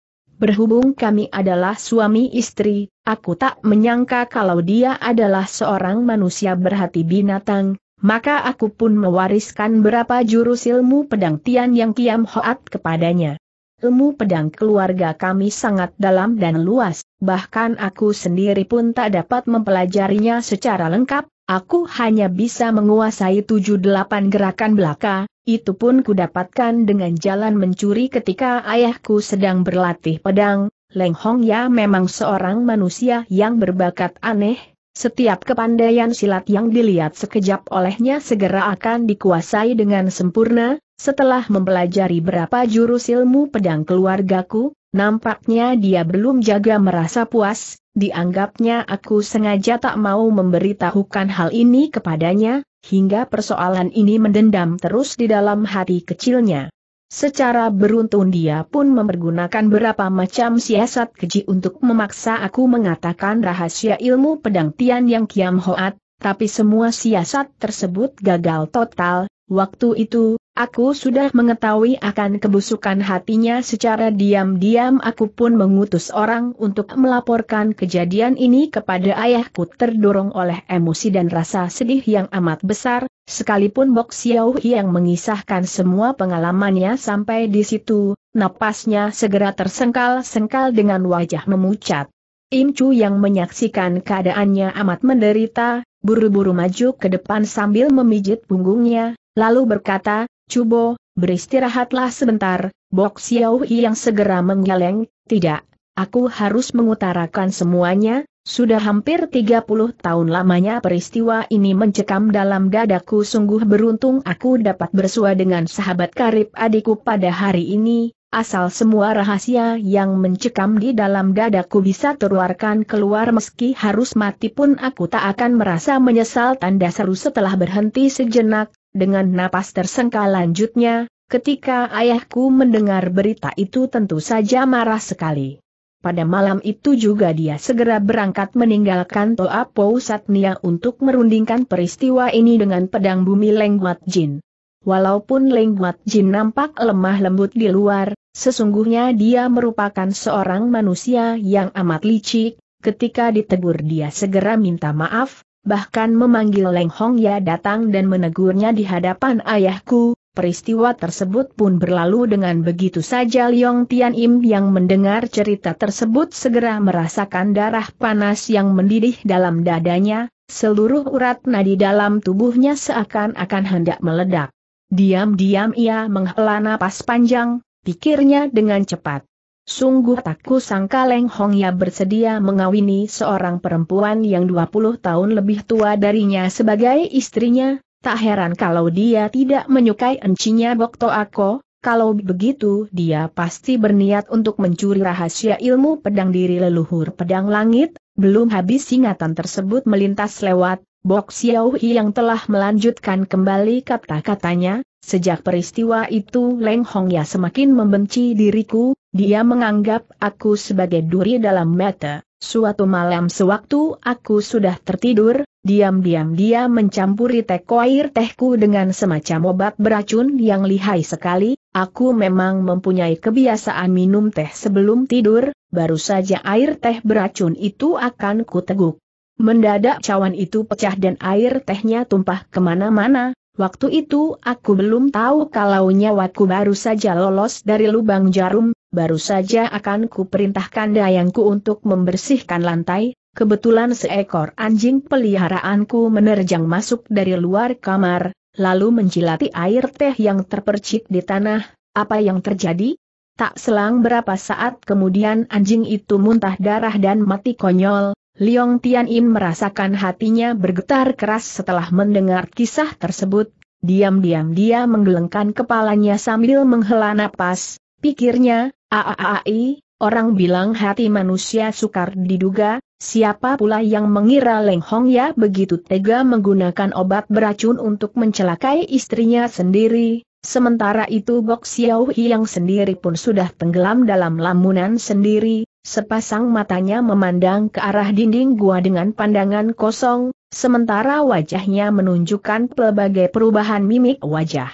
Berhubung kami adalah suami istri, aku tak menyangka kalau dia adalah seorang manusia berhati binatang, maka aku pun mewariskan berapa jurus ilmu pedang Tian yang Kiam Hoat kepadanya. Ilmu pedang keluarga kami sangat dalam dan luas, bahkan aku sendiri pun tak dapat mempelajarinya secara lengkap, aku hanya bisa menguasai tujuh delapan gerakan belaka, itu pun kudapatkan dengan jalan mencuri ketika ayahku sedang berlatih pedang, Leng Hong Ya memang seorang manusia yang berbakat aneh, setiap kepandaian silat yang dilihat sekejap olehnya segera akan dikuasai dengan sempurna, setelah mempelajari berapa jurus ilmu pedang keluargaku, nampaknya dia belum jaga merasa puas, dianggapnya aku sengaja tak mau memberitahukan hal ini kepadanya, hingga persoalan ini mendendam terus di dalam hati kecilnya. Secara beruntun dia pun mempergunakan beberapa macam siasat keji untuk memaksa aku mengatakan rahasia ilmu pedang Tian yang kiam hoat, tapi semua siasat tersebut gagal total, waktu itu, Aku sudah mengetahui akan kebusukan hatinya secara diam-diam aku pun mengutus orang untuk melaporkan kejadian ini kepada ayahku terdorong oleh emosi dan rasa sedih yang amat besar, sekalipun Bok Xiao yang mengisahkan semua pengalamannya sampai di situ, napasnya segera tersengkal-sengkal dengan wajah memucat. Im Chu yang menyaksikan keadaannya amat menderita, buru-buru maju ke depan sambil memijit punggungnya, lalu berkata, Cubo, beristirahatlah sebentar, Bok Xiao yang segera menggeleng, tidak, aku harus mengutarakan semuanya, sudah hampir 30 tahun lamanya peristiwa ini mencekam dalam dadaku sungguh beruntung aku dapat bersua dengan sahabat karib adikku pada hari ini, asal semua rahasia yang mencekam di dalam dadaku bisa terluarkan keluar meski harus mati pun aku tak akan merasa menyesal tanda seru setelah berhenti sejenak, dengan napas tersengkal lanjutnya, ketika ayahku mendengar berita itu tentu saja marah sekali. Pada malam itu juga dia segera berangkat meninggalkan Toa Po Satnia untuk merundingkan peristiwa ini dengan pedang bumi Lengguat Jin. Walaupun Lengguat Jin nampak lemah lembut di luar, sesungguhnya dia merupakan seorang manusia yang amat licik, ketika ditegur dia segera minta maaf, bahkan memanggil Leng Hong Ya datang dan menegurnya di hadapan ayahku, peristiwa tersebut pun berlalu dengan begitu saja Liong Tian Im yang mendengar cerita tersebut segera merasakan darah panas yang mendidih dalam dadanya, seluruh urat nadi dalam tubuhnya seakan-akan hendak meledak. Diam-diam ia menghela napas panjang, pikirnya dengan cepat. Sungguh tak kusangka Leng Hong Ya bersedia mengawini seorang perempuan yang 20 tahun lebih tua darinya sebagai istrinya, tak heran kalau dia tidak menyukai encinya Bokto Ako, kalau begitu dia pasti berniat untuk mencuri rahasia ilmu pedang diri leluhur pedang langit, belum habis ingatan tersebut melintas lewat, Bok Xiao yang telah melanjutkan kembali kata-katanya, sejak peristiwa itu Leng Hong Ya semakin membenci diriku, dia menganggap aku sebagai duri dalam mata. Suatu malam sewaktu aku sudah tertidur, diam-diam dia mencampuri teko air tehku dengan semacam obat beracun yang lihai sekali, aku memang mempunyai kebiasaan minum teh sebelum tidur, baru saja air teh beracun itu akan kuteguk. Mendadak cawan itu pecah dan air tehnya tumpah ke mana-mana, Waktu itu aku belum tahu kalau nyawaku baru saja lolos dari lubang jarum, baru saja akan kuperintahkan dayangku untuk membersihkan lantai, kebetulan seekor anjing peliharaanku menerjang masuk dari luar kamar, lalu menjilati air teh yang terpercik di tanah, apa yang terjadi? Tak selang berapa saat kemudian anjing itu muntah darah dan mati konyol, Liong Tian Im merasakan hatinya bergetar keras setelah mendengar kisah tersebut, diam-diam dia menggelengkan kepalanya sambil menghela napas, pikirnya, aaai, orang bilang hati manusia sukar diduga, siapa pula yang mengira Leng Hong Ya begitu tega menggunakan obat beracun untuk mencelakai istrinya sendiri, sementara itu Bok Xiao yang sendiri pun sudah tenggelam dalam lamunan sendiri, Sepasang matanya memandang ke arah dinding gua dengan pandangan kosong, sementara wajahnya menunjukkan pelbagai perubahan mimik wajah.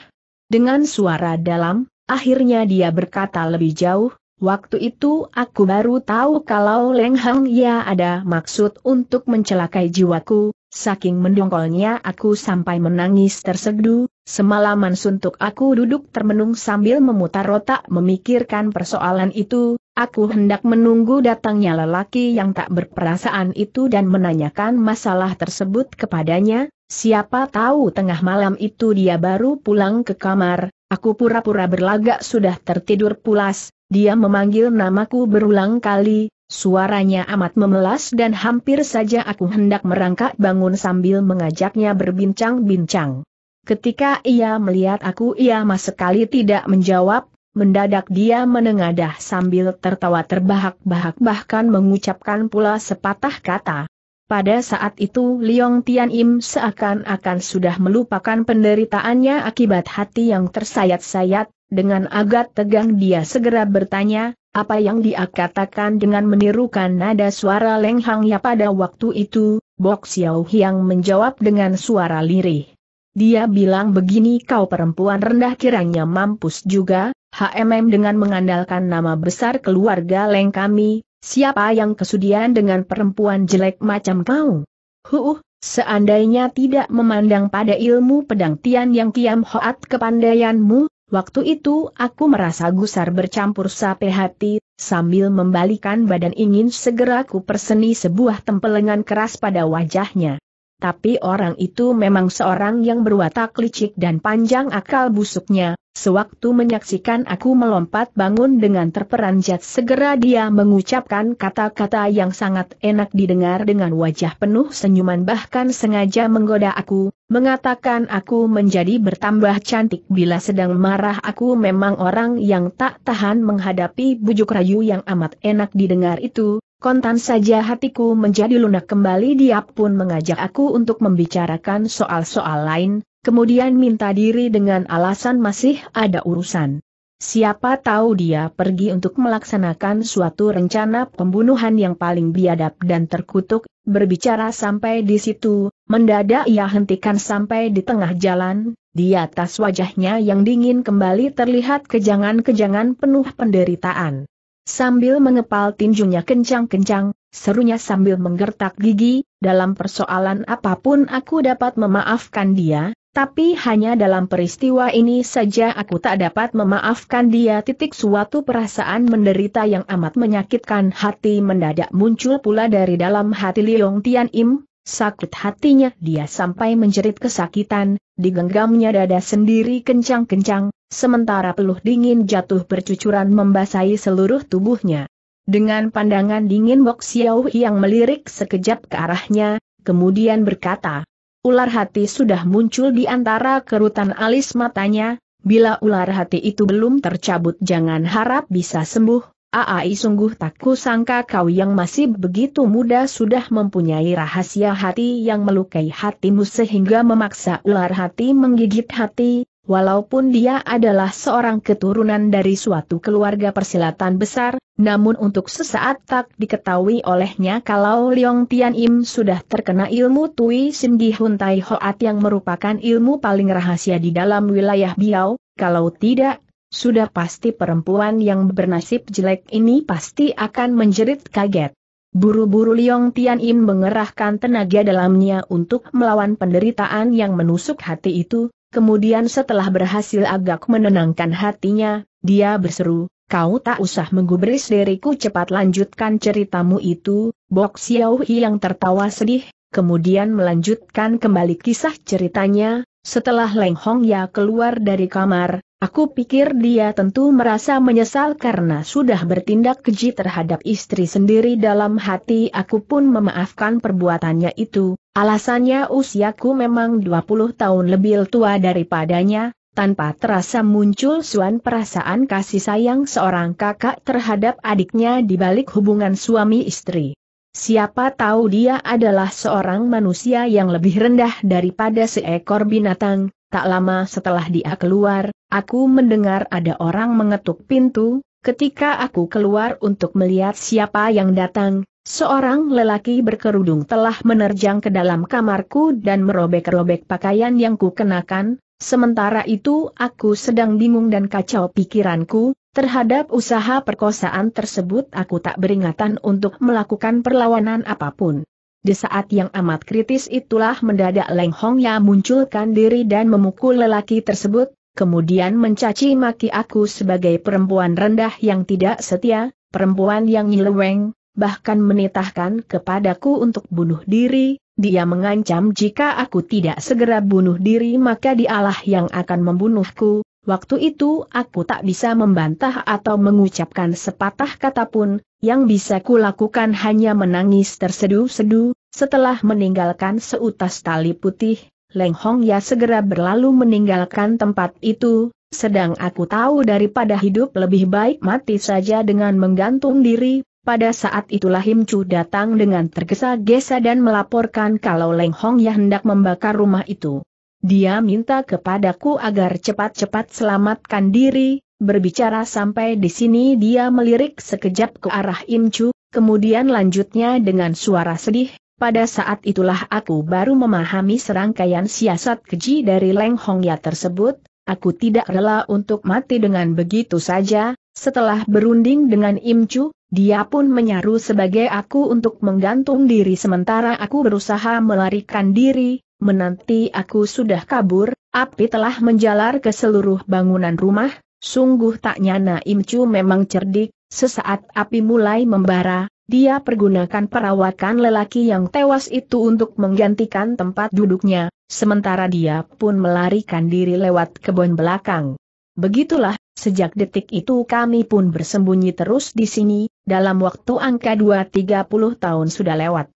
Dengan suara dalam, akhirnya dia berkata lebih jauh, waktu itu aku baru tahu kalau Leng Hang Ya ada maksud untuk mencelakai jiwaku, saking mendongkolnya aku sampai menangis terseduh, semalaman suntuk aku duduk termenung sambil memutar otak memikirkan persoalan itu, aku hendak menunggu datangnya lelaki yang tak berperasaan itu dan menanyakan masalah tersebut kepadanya, siapa tahu tengah malam itu dia baru pulang ke kamar, aku pura-pura berlagak sudah tertidur pulas, dia memanggil namaku berulang kali, Suaranya amat memelas dan hampir saja aku hendak merangkak bangun sambil mengajaknya berbincang-bincang. Ketika ia melihat aku ia mas sekali tidak menjawab, mendadak dia menengadah sambil tertawa terbahak-bahak bahkan mengucapkan pula sepatah kata. Pada saat itu Liong Tian Im seakan-akan sudah melupakan penderitaannya akibat hati yang tersayat-sayat, dengan agak tegang dia segera bertanya, apa yang dia katakan dengan menirukan nada suara Leng Hang ya pada waktu itu, Bok Xiao Hiang menjawab dengan suara lirih. Dia bilang begini kau perempuan rendah kiranya mampus juga, HMM dengan mengandalkan nama besar keluarga Leng kami, siapa yang kesudian dengan perempuan jelek macam kau? Huh, seandainya tidak memandang pada ilmu pedang Tian yang kiam hoat kepandaianmu, Waktu itu aku merasa gusar bercampur sape hati, sambil membalikan badan ingin segera ku perseni sebuah tempelengan keras pada wajahnya. Tapi orang itu memang seorang yang berwatak licik dan panjang akal busuknya, Sewaktu menyaksikan aku melompat bangun dengan terperanjat segera dia mengucapkan kata-kata yang sangat enak didengar dengan wajah penuh senyuman bahkan sengaja menggoda aku, mengatakan aku menjadi bertambah cantik. Bila sedang marah aku memang orang yang tak tahan menghadapi bujuk rayu yang amat enak didengar itu, kontan saja hatiku menjadi lunak kembali dia pun mengajak aku untuk membicarakan soal-soal lain, kemudian minta diri dengan alasan masih ada urusan. Siapa tahu dia pergi untuk melaksanakan suatu rencana pembunuhan yang paling biadab dan terkutuk, berbicara sampai di situ, mendadak ia hentikan sampai di tengah jalan, di atas wajahnya yang dingin kembali terlihat kejangan-kejangan penuh penderitaan. Sambil mengepal tinjunya kencang-kencang, serunya sambil menggertak gigi, dalam persoalan apa pun aku dapat memaafkan dia, tapi hanya dalam peristiwa ini saja aku tak dapat memaafkan dia. Titik suatu perasaan menderita yang amat menyakitkan hati mendadak muncul pula dari dalam hati Liong Tian Im, sakit hatinya dia sampai menjerit kesakitan, digenggamnya dada sendiri kencang-kencang, sementara peluh dingin jatuh bercucuran membasahi seluruh tubuhnya. Dengan pandangan dingin Wok Xiao yang melirik sekejap ke arahnya, kemudian berkata, ular hati sudah muncul di antara kerutan alis matanya, bila ular hati itu belum tercabut jangan harap bisa sembuh, Aai sungguh tak kusangka kau yang masih begitu muda sudah mempunyai rahasia hati yang melukai hatimu sehingga memaksa ular hati menggigit hati, Walaupun dia adalah seorang keturunan dari suatu keluarga persilatan besar, namun untuk sesaat tak diketahui olehnya kalau Liong Tian Im sudah terkena ilmu Tui Sim Gi Hun Tai Hoat yang merupakan ilmu paling rahasia di dalam wilayah Biao, kalau tidak, sudah pasti perempuan yang bernasib jelek ini pasti akan menjerit kaget. Buru-buru Liong Tian Im mengerahkan tenaga dalamnya untuk melawan penderitaan yang menusuk hati itu, Kemudian setelah berhasil agak menenangkan hatinya, dia berseru, kau tak usah menggubris diriku cepat lanjutkan ceritamu itu, Bok Xiao yang tertawa sedih, kemudian melanjutkan kembali kisah ceritanya, setelah Leng Hong Ya keluar dari kamar, aku pikir dia tentu merasa menyesal karena sudah bertindak keji terhadap istri sendiri. Dalam hati aku pun memaafkan perbuatannya itu, Alasannya usiaku memang 20 tahun lebih tua daripadanya, tanpa terasa muncul suan perasaan kasih sayang seorang kakak terhadap adiknya di balik hubungan suami istri. Siapa tahu dia adalah seorang manusia yang lebih rendah daripada seekor binatang, tak lama setelah dia keluar, aku mendengar ada orang mengetuk pintu, ketika aku keluar untuk melihat siapa yang datang, Seorang lelaki berkerudung telah menerjang ke dalam kamarku dan merobek-robek pakaian yang kukenakan, sementara itu aku sedang bingung dan kacau pikiranku, terhadap usaha perkosaan tersebut. Aku tak beringatan untuk melakukan perlawanan apa pun. Di saat yang amat kritis itulah mendadak Leng Hong Ya munculkan diri dan memukul lelaki tersebut, kemudian mencaci maki aku sebagai perempuan rendah yang tidak setia, perempuan yang nyeleweng, bahkan menitahkan kepadaku untuk bunuh diri, dia mengancam jika aku tidak segera bunuh diri maka dialah yang akan membunuhku, Waktu itu aku tak bisa membantah atau mengucapkan sepatah kata pun, yang bisa kulakukan hanya menangis terseduh-seduh, setelah meninggalkan seutas tali putih, Leng Hong Ya segera berlalu meninggalkan tempat itu, sedang aku tahu daripada hidup lebih baik mati saja dengan menggantung diri, pada saat itulah Him Chu datang dengan tergesa-gesa dan melaporkan kalau Leng Hong Ya hendak membakar rumah itu. Dia minta kepadaku agar cepat-cepat selamatkan diri, berbicara sampai di sini dia melirik sekejap ke arah Imcu, kemudian lanjutnya dengan suara sedih, pada saat itulah aku baru memahami serangkaian siasat keji dari Leng Hong Ya tersebut, aku tidak rela untuk mati dengan begitu saja, setelah berunding dengan Imcu, dia pun menyaru sebagai aku untuk menggantung diri sementara aku berusaha melarikan diri, menanti aku sudah kabur, api telah menjalar ke seluruh bangunan rumah, sungguh tak nyana Imcu memang cerdik, sesaat api mulai membara, dia pergunakan perawakan lelaki yang tewas itu untuk menggantikan tempat duduknya, sementara dia pun melarikan diri lewat kebun belakang. Begitulah, sejak detik itu kami pun bersembunyi terus di sini, dalam waktu angka 2-30 tahun sudah lewat.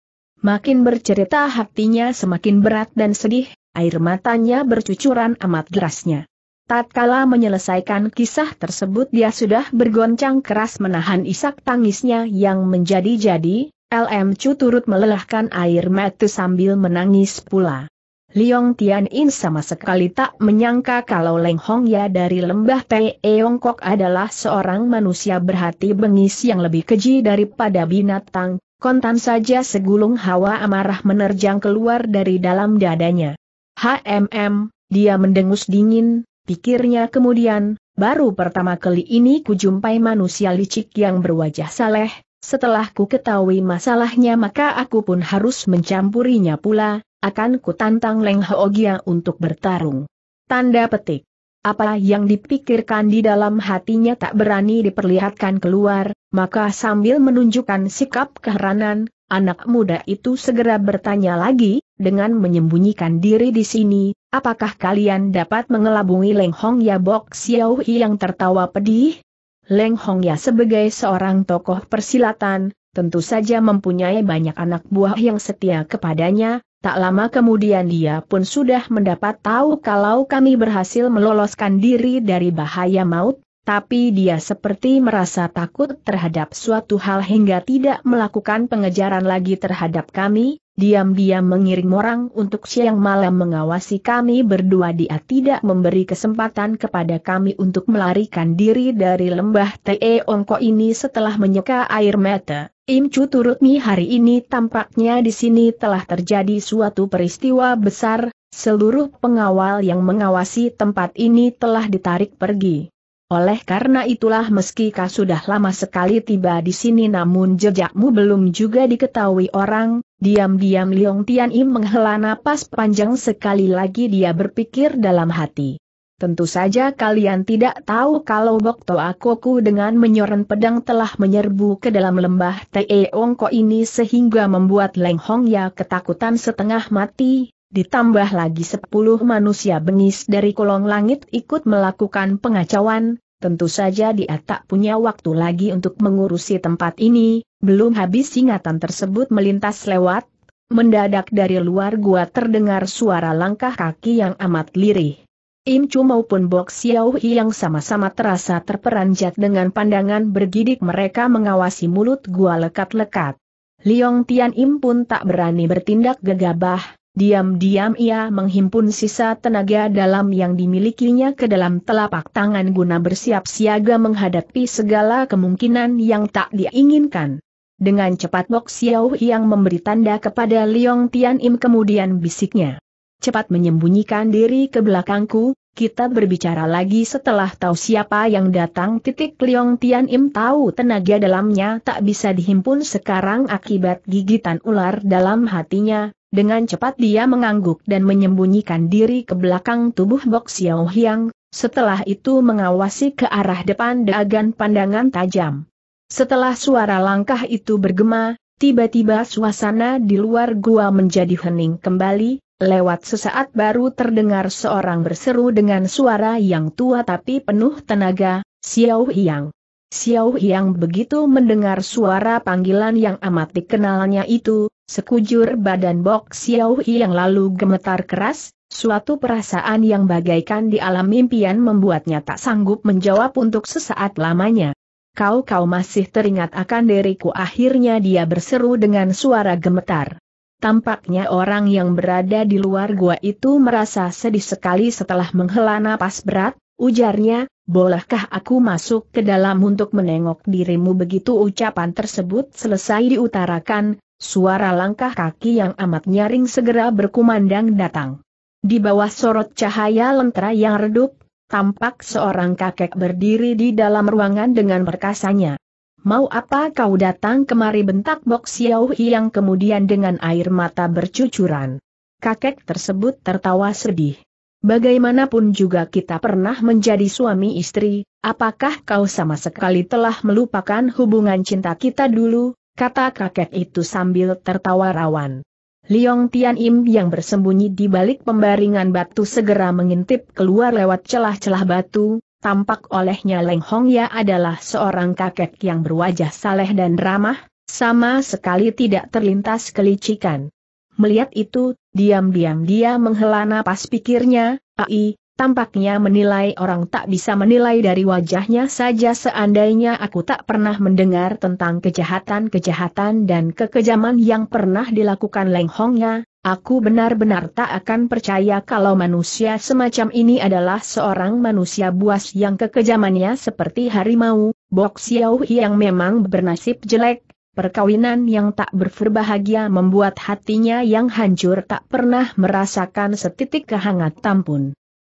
Makin bercerita hatinya semakin berat dan sedih, air matanya bercucuran amat derasnya. Tatkala menyelesaikan kisah tersebut dia sudah bergoncang keras menahan isak tangisnya yang menjadi-jadi, LM Chu turut melelahkan air mata sambil menangis pula. Liong Tian In sama sekali tak menyangka kalau Leng Hong Ya dari lembah Tei Kok adalah seorang manusia berhati bengis yang lebih keji daripada binatang, Kontan saja segulung hawa amarah menerjang keluar dari dalam dadanya. HMM, dia mendengus dingin, pikirnya kemudian, baru pertama kali ini kujumpai manusia licik yang berwajah saleh, setelah ku ketahui masalahnya maka aku pun harus mencampurinya pula, akan ku tantang Leng Hogia untuk bertarung. Tanda petik. Apa yang dipikirkan di dalam hatinya tak berani diperlihatkan keluar, maka sambil menunjukkan sikap keheranan, anak muda itu segera bertanya lagi, dengan menyembunyikan diri di sini, apakah kalian dapat mengelabungi Leng Hong Ya Bok Xiao yang tertawa pedih? Leng Hong Ya sebagai seorang tokoh persilatan, tentu saja mempunyai banyak anak buah yang setia kepadanya, Tak lama kemudian dia pun sudah mendapat tahu kalau kami berhasil meloloskan diri dari bahaya maut, tapi dia seperti merasa takut terhadap suatu hal hingga tidak melakukan pengejaran lagi terhadap kami, diam-diam mengiring orang untuk siang malam mengawasi kami berdua dia tidak memberi kesempatan kepada kami untuk melarikan diri dari lembah Te Ongko ini setelah menyeka air mata. Im Chu turut mi hari ini tampaknya di sini telah terjadi suatu peristiwa besar, seluruh pengawal yang mengawasi tempat ini telah ditarik pergi. Oleh karena itulah meski kau sudah lama sekali tiba di sini namun jejakmu belum juga diketahui orang, diam-diam Liong Tian Im menghela napas panjang sekali lagi dia berpikir dalam hati. Tentu saja kalian tidak tahu kalau Bokto Akoku dengan menyoren pedang telah menyerbu ke dalam lembah Te Ongko ini sehingga membuat Leng Hong Ya ketakutan setengah mati, ditambah lagi sepuluh manusia bengis dari kolong langit ikut melakukan pengacauan, tentu saja dia tak punya waktu lagi untuk mengurusi tempat ini, belum habis ingatan tersebut melintas lewat, mendadak dari luar gua terdengar suara langkah kaki yang amat lirih. Im Chu maupun Bok Xiao yang sama-sama terasa terperanjat dengan pandangan bergidik mereka mengawasi mulut gua lekat-lekat. Liong Tian Im pun tak berani bertindak gegabah, diam-diam ia menghimpun sisa tenaga dalam yang dimilikinya ke dalam telapak tangan guna bersiap siaga menghadapi segala kemungkinan yang tak diinginkan. Dengan cepat Bok Xiao yang memberi tanda kepada Liong Tian Im kemudian bisiknya. Cepat menyembunyikan diri ke belakangku, kita berbicara lagi setelah tahu siapa yang datang. Titik Liong Tian Im tahu tenaga dalamnya tak bisa dihimpun sekarang akibat gigitan ular dalam hatinya, dengan cepat dia mengangguk dan menyembunyikan diri ke belakang tubuh Bok Xiao Hiang, setelah itu mengawasi ke arah depan dengan pandangan tajam. Setelah suara langkah itu bergema, tiba-tiba suasana di luar gua menjadi hening kembali, Lewat sesaat baru terdengar seorang berseru dengan suara yang tua tapi penuh tenaga, Xiao Hiang. Xiao Hiang begitu mendengar suara panggilan yang amat dikenalnya itu, sekujur badan Bok Xiao Hiang lalu gemetar keras, suatu perasaan yang bagaikan di alam mimpian membuatnya tak sanggup menjawab untuk sesaat lamanya. Kau kau masih teringat akan diriku akhirnya dia berseru dengan suara gemetar. Tampaknya orang yang berada di luar gua itu merasa sedih sekali setelah menghela napas berat, ujarnya, bolehkah aku masuk ke dalam untuk menengok dirimu begitu ucapan tersebut selesai diutarakan, suara langkah kaki yang amat nyaring segera berkumandang datang. Di bawah sorot cahaya lentera yang redup, tampak seorang kakek berdiri di dalam ruangan dengan perkasanya. Mau apa kau datang kemari bentak Bok Xiao yang kemudian dengan air mata bercucuran. Kakek tersebut tertawa sedih. Bagaimanapun juga kita pernah menjadi suami istri, apakah kau sama sekali telah melupakan hubungan cinta kita dulu, kata kakek itu sambil tertawa rawan. Liong Tian Im yang bersembunyi di balik pembaringan batu segera mengintip keluar lewat celah-celah batu, tampak olehnya Leng Hong Ya adalah seorang kakek yang berwajah saleh dan ramah, sama sekali tidak terlintas kelicikan. Melihat itu, diam-diam dia menghela napas pikirnya, ai, tampaknya menilai orang tak bisa menilai dari wajahnya saja seandainya aku tak pernah mendengar tentang kejahatan-kejahatan dan kekejaman yang pernah dilakukan Leng Hong Ya, Aku benar-benar tak akan percaya kalau manusia semacam ini adalah seorang manusia buas yang kekejamannya seperti harimau, Bok Xiao yang memang bernasib jelek, perkawinan yang tak berbahagia membuat hatinya yang hancur tak pernah merasakan setitik kehangatan pun.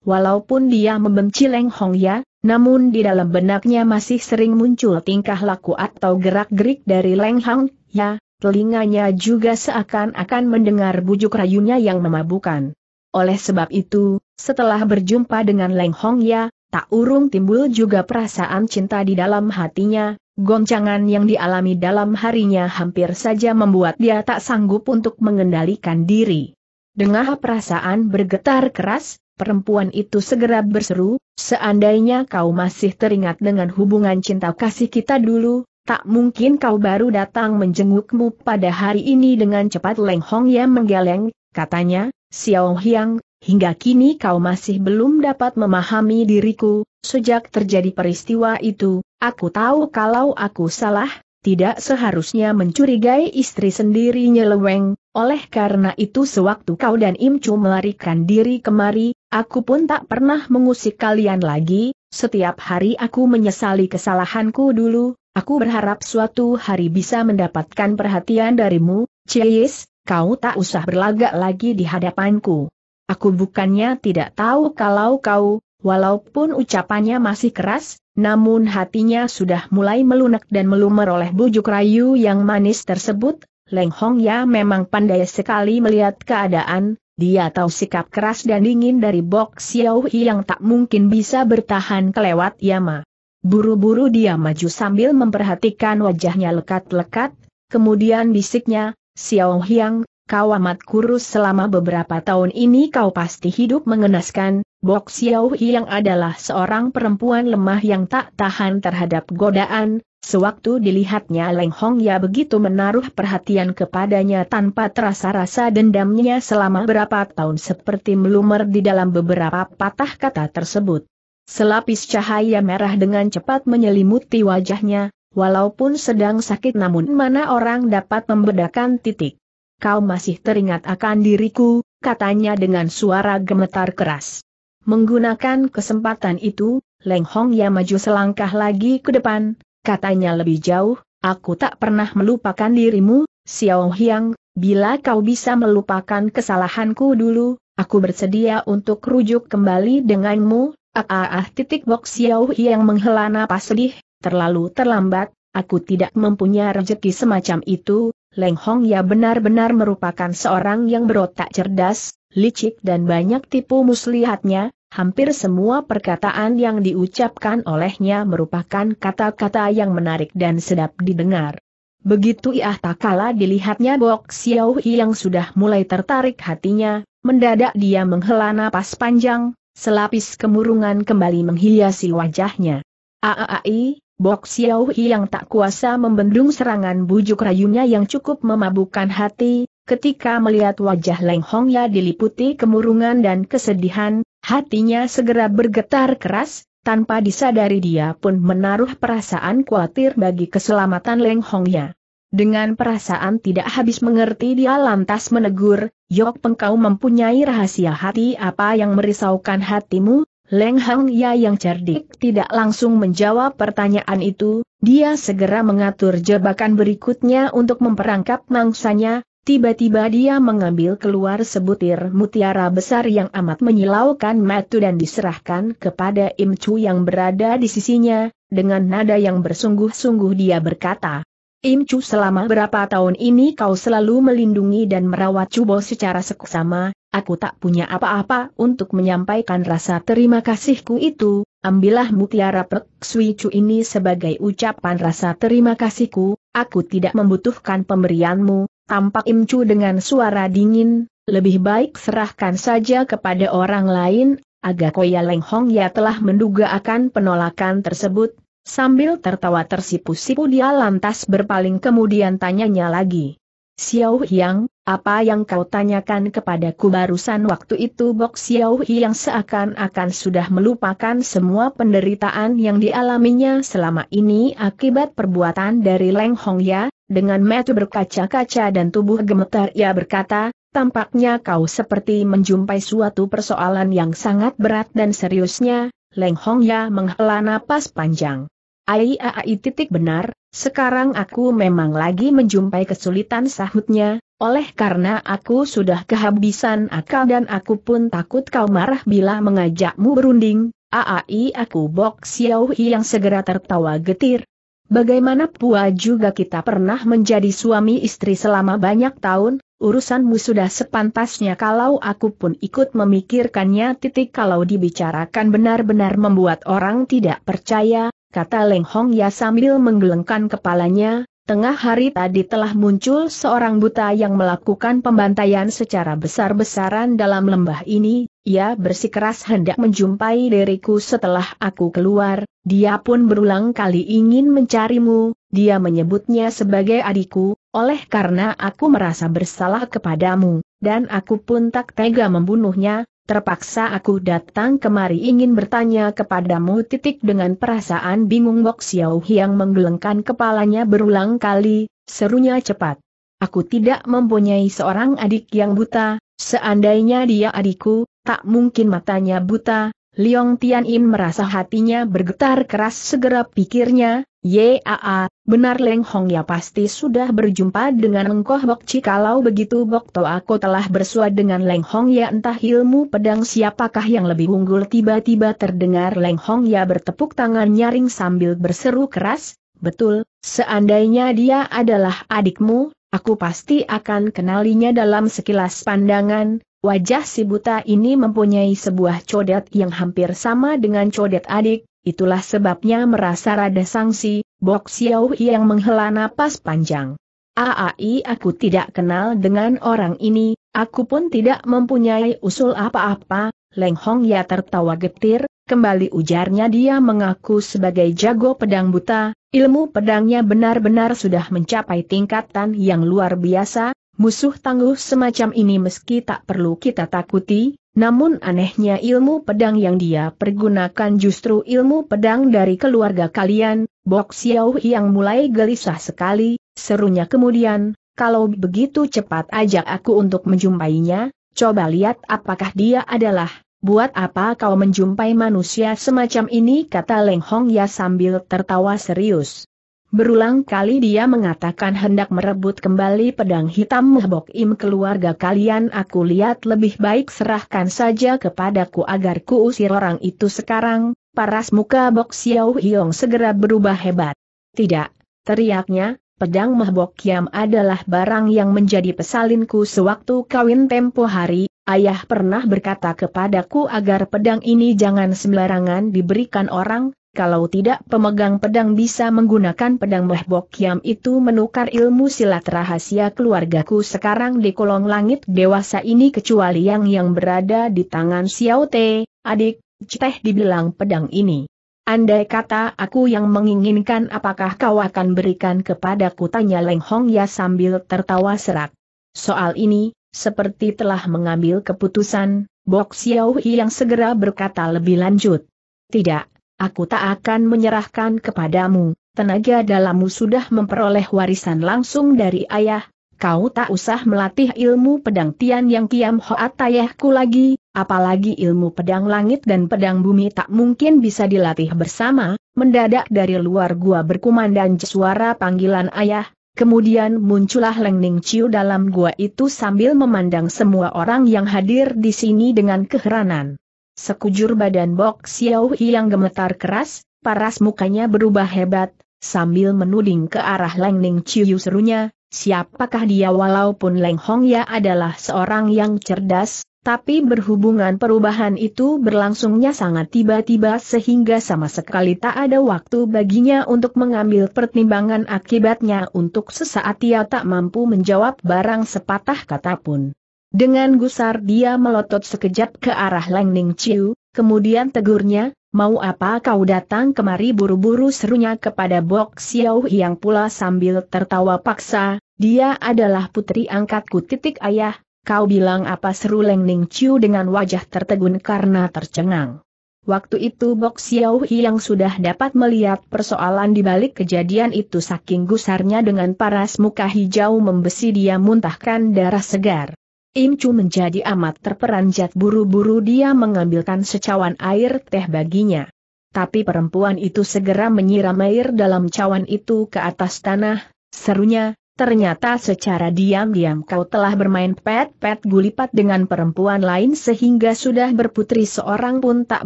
Walaupun dia membenci Leng Hong Ya, namun di dalam benaknya masih sering muncul tingkah laku atau gerak-gerik dari Leng Hong Ya, telinganya juga seakan-akan mendengar bujuk rayunya yang memabukan. Oleh sebab itu, setelah berjumpa dengan Leng Hong Ya, tak urung timbul juga perasaan cinta di dalam hatinya, goncangan yang dialami dalam harinya hampir saja membuat dia tak sanggup untuk mengendalikan diri. Dengan perasaan bergetar keras, perempuan itu segera berseru, seandainya kau masih teringat dengan hubungan cinta kasih kita dulu, Tak mungkin kau baru datang menjengukmu pada hari ini dengan cepat Leng Hong yang menggeleng, katanya, Xiao Hiang, hingga kini kau masih belum dapat memahami diriku, sejak terjadi peristiwa itu, aku tahu kalau aku salah, tidak seharusnya mencurigai istri sendiri nyeleweng, oleh karena itu sewaktu kau dan Im Chu melarikan diri kemari, aku pun tak pernah mengusik kalian lagi, setiap hari aku menyesali kesalahanku dulu, Aku berharap suatu hari bisa mendapatkan perhatian darimu, Cies, kau tak usah berlagak lagi di hadapanku. Aku bukannya tidak tahu kalau kau, walaupun ucapannya masih keras, namun hatinya sudah mulai melunak dan melumer oleh bujuk rayu yang manis tersebut, Leng Hong Ya memang pandai sekali melihat keadaan, dia tahu sikap keras dan dingin dari Bok Xiao yang tak mungkin bisa bertahan kelewat Yama. Buru-buru dia maju sambil memperhatikan wajahnya lekat-lekat, kemudian bisiknya, Xiao Hiang, kau amat kurus selama beberapa tahun ini kau pasti hidup mengenaskan, Bok Xiao Hiang adalah seorang perempuan lemah yang tak tahan terhadap godaan, sewaktu dilihatnya Leng Hong Ya begitu menaruh perhatian kepadanya tanpa terasa rasa dendamnya selama berapa tahun seperti melumer di dalam beberapa patah kata tersebut. Selapis cahaya merah dengan cepat menyelimuti wajahnya, walaupun sedang sakit namun mana orang dapat membedakan titik. Kau masih teringat akan diriku, katanya dengan suara gemetar keras. Menggunakan kesempatan itu, Leng Hong ya maju selangkah lagi ke depan, katanya lebih jauh, aku tak pernah melupakan dirimu, Xiao Hiang, bila kau bisa melupakan kesalahanku dulu, aku bersedia untuk rujuk kembali denganmu, ah ah ah titik Bok Xiao yang menghela napas sedih, terlalu terlambat, aku tidak mempunyai rezeki semacam itu, Leng Hong ya benar-benar merupakan seorang yang berotak cerdas, licik dan banyak tipu muslihatnya, hampir semua perkataan yang diucapkan olehnya merupakan kata-kata yang menarik dan sedap didengar. Begitu ia tak kala dilihatnya Bok Xiao yang sudah mulai tertarik hatinya, mendadak dia menghela napas panjang, selapis kemurungan kembali menghiasi wajahnya. Aaai, Bok Xiao yang tak kuasa membendung serangan bujuk rayunya yang cukup memabukkan hati, ketika melihat wajah Leng Hong Ya diliputi kemurungan dan kesedihan, hatinya segera bergetar keras, tanpa disadari dia pun menaruh perasaan khawatir bagi keselamatan Leng Hong Ya. Dengan perasaan tidak habis mengerti dia lantas menegur, Yok Pengkau mempunyai rahasia hati apa yang merisaukan hatimu? Leng Hang Ya yang cerdik tidak langsung menjawab pertanyaan itu, dia segera mengatur jebakan berikutnya untuk memperangkap mangsanya, tiba-tiba dia mengambil keluar sebutir mutiara besar yang amat menyilaukan matu dan diserahkan kepada Im Chu yang berada di sisinya, dengan nada yang bersungguh-sungguh dia berkata, Im Chu selama berapa tahun ini kau selalu melindungi dan merawat Cubo secara seksama, aku tak punya apa-apa untuk menyampaikan rasa terima kasihku itu, ambillah mutiara Pek Sui Chu ini sebagai ucapan rasa terima kasihku, aku tidak membutuhkan pemberianmu, tampak Im Chu dengan suara dingin, lebih baik serahkan saja kepada orang lain, agak Koya Leng Hong ya telah menduga akan penolakan tersebut, Sambil tertawa tersipu-sipu dia lantas berpaling kemudian tanyanya lagi. Xiao Hiang, apa yang kau tanyakan kepadaku barusan waktu itu Bok Xiao Hiang seakan-akan sudah melupakan semua penderitaan yang dialaminya selama ini akibat perbuatan dari Leng Hong Ya, dengan mata berkaca-kaca dan tubuh gemetar ia berkata, tampaknya kau seperti menjumpai suatu persoalan yang sangat berat dan seriusnya, Leng Hong Ya menghela napas panjang. Ai ai titik benar, sekarang aku memang lagi menjumpai kesulitan sahutnya, oleh karena aku sudah kehabisan akal dan aku pun takut kau marah bila mengajakmu berunding, aai aku Bok Xiao yang segera tertawa getir. Bagaimana pula juga kita pernah menjadi suami istri selama banyak tahun, urusanmu sudah sepantasnya kalau aku pun ikut memikirkannya titik kalau dibicarakan benar-benar membuat orang tidak percaya, kata Leng Hong Ya sambil menggelengkan kepalanya, tengah hari tadi telah muncul seorang buta yang melakukan pembantaian secara besar-besaran dalam lembah ini, ia bersikeras hendak menjumpai diriku setelah aku keluar, dia pun berulang kali ingin mencarimu, dia menyebutnya sebagai adikku, oleh karena aku merasa bersalah kepadamu, dan aku pun tak tega membunuhnya, terpaksa aku datang kemari ingin bertanya kepadamu titik dengan perasaan bingung Bok Xiao yang menggelengkan kepalanya berulang kali, serunya cepat. Aku tidak mempunyai seorang adik yang buta, seandainya dia adikku, tak mungkin matanya buta, Liong Tian Im merasa hatinya bergetar keras segera pikirnya, Yaa, benar Leng Hong ya pasti sudah berjumpa dengan engkau Bok Ci kalau begitu Bok To aku telah bersua dengan Leng Hong ya. Entah ilmu pedang siapakah yang lebih unggul tiba-tiba terdengar Leng Hong ya bertepuk tangan nyaring sambil berseru keras, betul, seandainya dia adalah adikmu, aku pasti akan kenalinya dalam sekilas pandangan, wajah si buta ini mempunyai sebuah codet yang hampir sama dengan codet adik, itulah sebabnya merasa rada sangsi, Bok Xiao yang menghela napas panjang. Aai aku tidak kenal dengan orang ini, aku pun tidak mempunyai usul apa-apa, Leng Hong ya tertawa getir, kembali ujarnya dia mengaku sebagai jago pedang buta, ilmu pedangnya benar-benar sudah mencapai tingkatan yang luar biasa, musuh tangguh semacam ini meski tak perlu kita takuti, namun anehnya ilmu pedang yang dia pergunakan justru ilmu pedang dari keluarga kalian, Bok Xiao yang mulai gelisah sekali, serunya kemudian, kalau begitu cepat ajak aku untuk menjumpainya, coba lihat apakah dia adalah, buat apa kau menjumpai manusia semacam ini kata Leng Hong ya sambil tertawa serius. Berulang kali dia mengatakan hendak merebut kembali pedang hitam Bok Im keluarga kalian aku lihat lebih baik serahkan saja kepadaku agar ku usir orang itu sekarang, paras muka Bok Xiao Hiong segera berubah hebat. Tidak, teriaknya, pedang Mahbok Kiam adalah barang yang menjadi pesalinku sewaktu kawin tempo hari, ayah pernah berkata kepadaku agar pedang ini jangan sembarangan diberikan orang, kalau tidak pemegang pedang bisa menggunakan pedang Mahbok Kiam itu menukar ilmu silat rahasia keluargaku sekarang di kolong langit dewasa ini kecuali yang yang berada di tangan Xiao Te, adik, Ceteh dibilang pedang ini. Andai kata aku yang menginginkan apakah kau akan berikan kepadaku tanya Leng Hong ya sambil tertawa serak. Soal ini, seperti telah mengambil keputusan, Bok Xiao yang segera berkata lebih lanjut. Tidak, Aku tak akan menyerahkan kepadamu, tenaga dalammu sudah memperoleh warisan langsung dari ayah, kau tak usah melatih ilmu pedang Tian yang kiam hoat ayahku lagi, apalagi ilmu pedang langit dan pedang bumi tak mungkin bisa dilatih bersama, mendadak dari luar gua berkumandang suara panggilan ayah, kemudian muncullah Leng Ning Chiu dalam gua itu sambil memandang semua orang yang hadir di sini dengan keheranan. Sekujur badan Bok Xiao yang gemetar keras, paras mukanya berubah hebat, sambil menuding ke arah Leng Ning Chiu serunya, siapakah dia walaupun Leng Hong Ya adalah seorang yang cerdas, tapi berhubungan perubahan itu berlangsungnya sangat tiba-tiba sehingga sama sekali tak ada waktu baginya untuk mengambil pertimbangan akibatnya untuk sesaat ia tak mampu menjawab barang sepatah kata pun. Dengan gusar dia melotot sekejap ke arah Leng Ning Chiu, kemudian tegurnya, mau apa kau datang kemari buru-buru serunya kepada Bok Xiao yang pula sambil tertawa paksa, dia adalah putri angkatku titik ayah, kau bilang apa seru Leng Ning Chiu dengan wajah tertegun karena tercengang. Waktu itu Bok Xiao yang sudah dapat melihat persoalan di balik kejadian itu saking gusarnya dengan paras muka hijau membesi dia muntahkan darah segar. Im Chu menjadi amat terperanjat buru-buru dia mengambilkan secawan air teh baginya. Tapi perempuan itu segera menyiram air dalam cawan itu ke atas tanah, serunya, ternyata secara diam-diam kau telah bermain pet-pet gulipat dengan perempuan lain sehingga sudah berputri seorang pun tak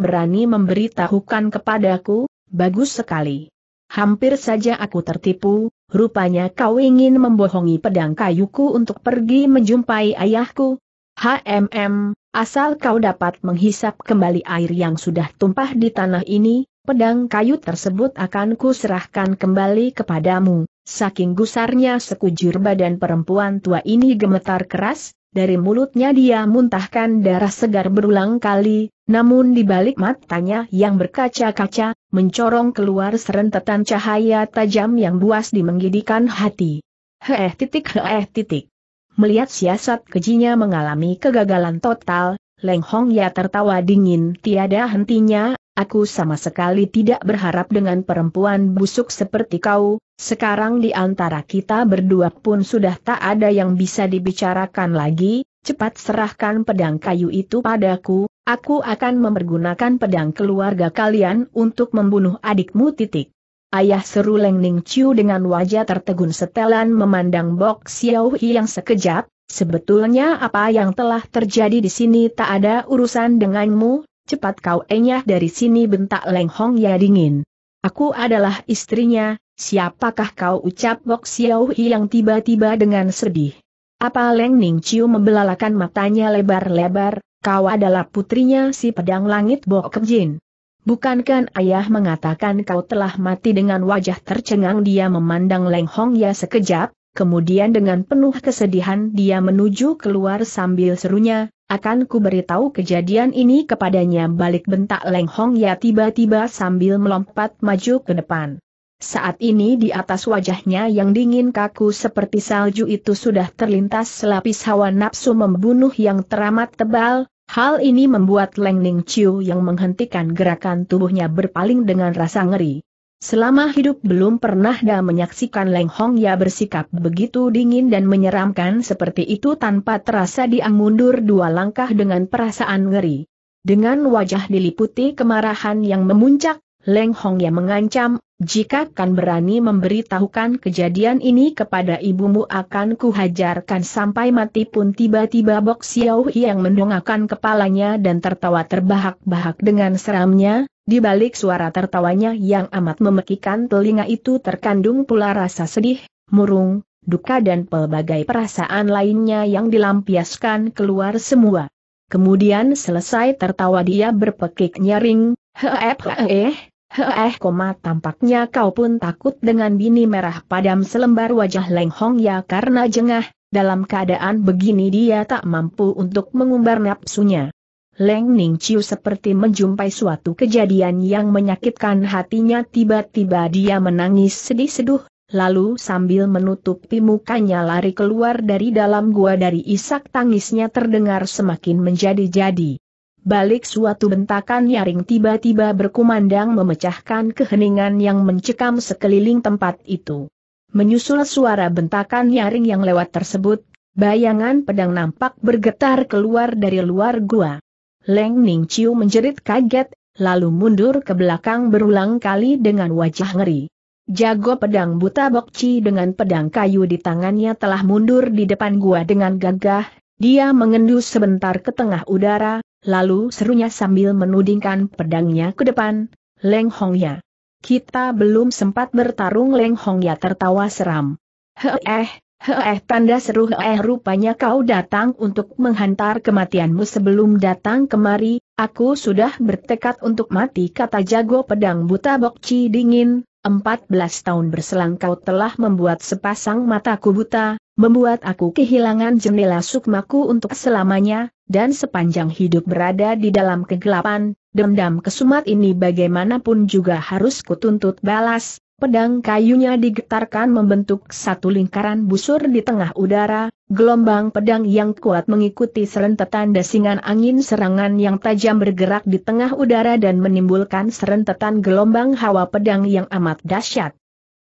berani memberitahukan kepadaku, bagus sekali. Hampir saja aku tertipu, rupanya kau ingin membohongi pedang kayuku untuk pergi menjumpai ayahku. HMM, asal kau dapat menghisap kembali air yang sudah tumpah di tanah ini, pedang kayu tersebut akan kuserahkan kembali kepadamu. Saking gusarnya sekujur badan perempuan tua ini gemetar keras, dari mulutnya dia muntahkan darah segar berulang kali, namun di balik matanya yang berkaca-kaca, mencorong keluar serentetan cahaya tajam yang buas dimenggidikan hati. Heh titik heh titik. Melihat siasat kejinya mengalami kegagalan total, Leng Hong ya tertawa dingin tiada hentinya, Aku sama sekali tidak berharap dengan perempuan busuk seperti kau, sekarang di antara kita berdua pun sudah tak ada yang bisa dibicarakan lagi, cepat serahkan pedang kayu itu padaku, aku akan mempergunakan pedang keluarga kalian untuk membunuh adikmu titik. Ayah seru Leng Ning Chiu dengan wajah tertegun setelan memandang Bok Xiao yang sekejap, sebetulnya apa yang telah terjadi di sini tak ada urusan denganmu, cepat kau enyah dari sini bentak Leng Hong ya dingin. Aku adalah istrinya, siapakah kau ucap Bok Xiao yang tiba-tiba dengan sedih. Apa Leng Ning Chiu membelalakan matanya lebar-lebar, kau adalah putrinya si pedang langit Bok Kejin. Bukankah ayah mengatakan kau telah mati dengan wajah tercengang dia memandang Leng Hong ya sekejap, kemudian dengan penuh kesedihan dia menuju keluar sambil serunya, akan ku beritahu kejadian ini kepadanya balik bentak Leng Hong ya tiba-tiba sambil melompat maju ke depan. Saat ini di atas wajahnya yang dingin kaku seperti salju itu sudah terlintas selapis hawa nafsu membunuh yang teramat tebal, hal ini membuat Leng Ning Chiu yang menghentikan gerakan tubuhnya berpaling dengan rasa ngeri. Selama hidup belum pernah dia menyaksikan Leng Hong Ya bersikap begitu dingin dan menyeramkan seperti itu tanpa terasa dia mundur dua langkah dengan perasaan ngeri. Dengan wajah diliputi kemarahan yang memuncak, Leng Hong yang mengancam, jika kan berani memberitahukan kejadian ini kepada ibumu akan kuhajarkan sampai mati pun. Tiba-tiba Bok Xiao yang mendongakkan kepalanya dan tertawa terbahak-bahak dengan seramnya, di balik suara tertawanya yang amat memekikan telinga itu terkandung pula rasa sedih, murung, duka dan pelbagai perasaan lainnya yang dilampiaskan keluar semua. Kemudian selesai tertawa dia berpekik nyaring, heeh heeh, Heeh koma tampaknya kau pun takut dengan bini merah padam selembar wajah Leng Hong ya karena jengah, dalam keadaan begini dia tak mampu untuk mengumbar nafsunya. Leng Ning Chiu seperti menjumpai suatu kejadian yang menyakitkan hatinya tiba-tiba dia menangis sedih-seduh, lalu sambil menutupi mukanya lari keluar dari dalam gua dari isak tangisnya terdengar semakin menjadi-jadi. Balik suatu bentakan nyaring tiba-tiba berkumandang memecahkan keheningan yang mencekam sekeliling tempat itu. Menyusul suara bentakan nyaring yang lewat tersebut, bayangan pedang nampak bergetar keluar dari luar gua. Leng Ning Chiu menjerit kaget, lalu mundur ke belakang berulang kali dengan wajah ngeri. Jago pedang buta Bokci dengan pedang kayu di tangannya telah mundur di depan gua dengan gagah, dia mengendus sebentar ke tengah udara, Lalu serunya sambil menudingkan pedangnya ke depan, Leng Hongya. Kita belum sempat bertarung Leng Hongya tertawa seram. Heeh, heeh tanda seru heeh rupanya kau datang untuk menghantar kematianmu sebelum datang kemari, aku sudah bertekad untuk mati kata jago pedang buta Bokci dingin, 14 tahun berselang kau telah membuat sepasang mataku buta, membuat aku kehilangan jendela sukmaku untuk selamanya, dan sepanjang hidup berada di dalam kegelapan, dendam kesumat ini bagaimanapun juga harus kutuntut balas. Pedang kayunya digetarkan membentuk satu lingkaran busur di tengah udara, gelombang pedang yang kuat mengikuti serentetan desingan angin serangan yang tajam bergerak di tengah udara dan menimbulkan serentetan gelombang hawa pedang yang amat dahsyat.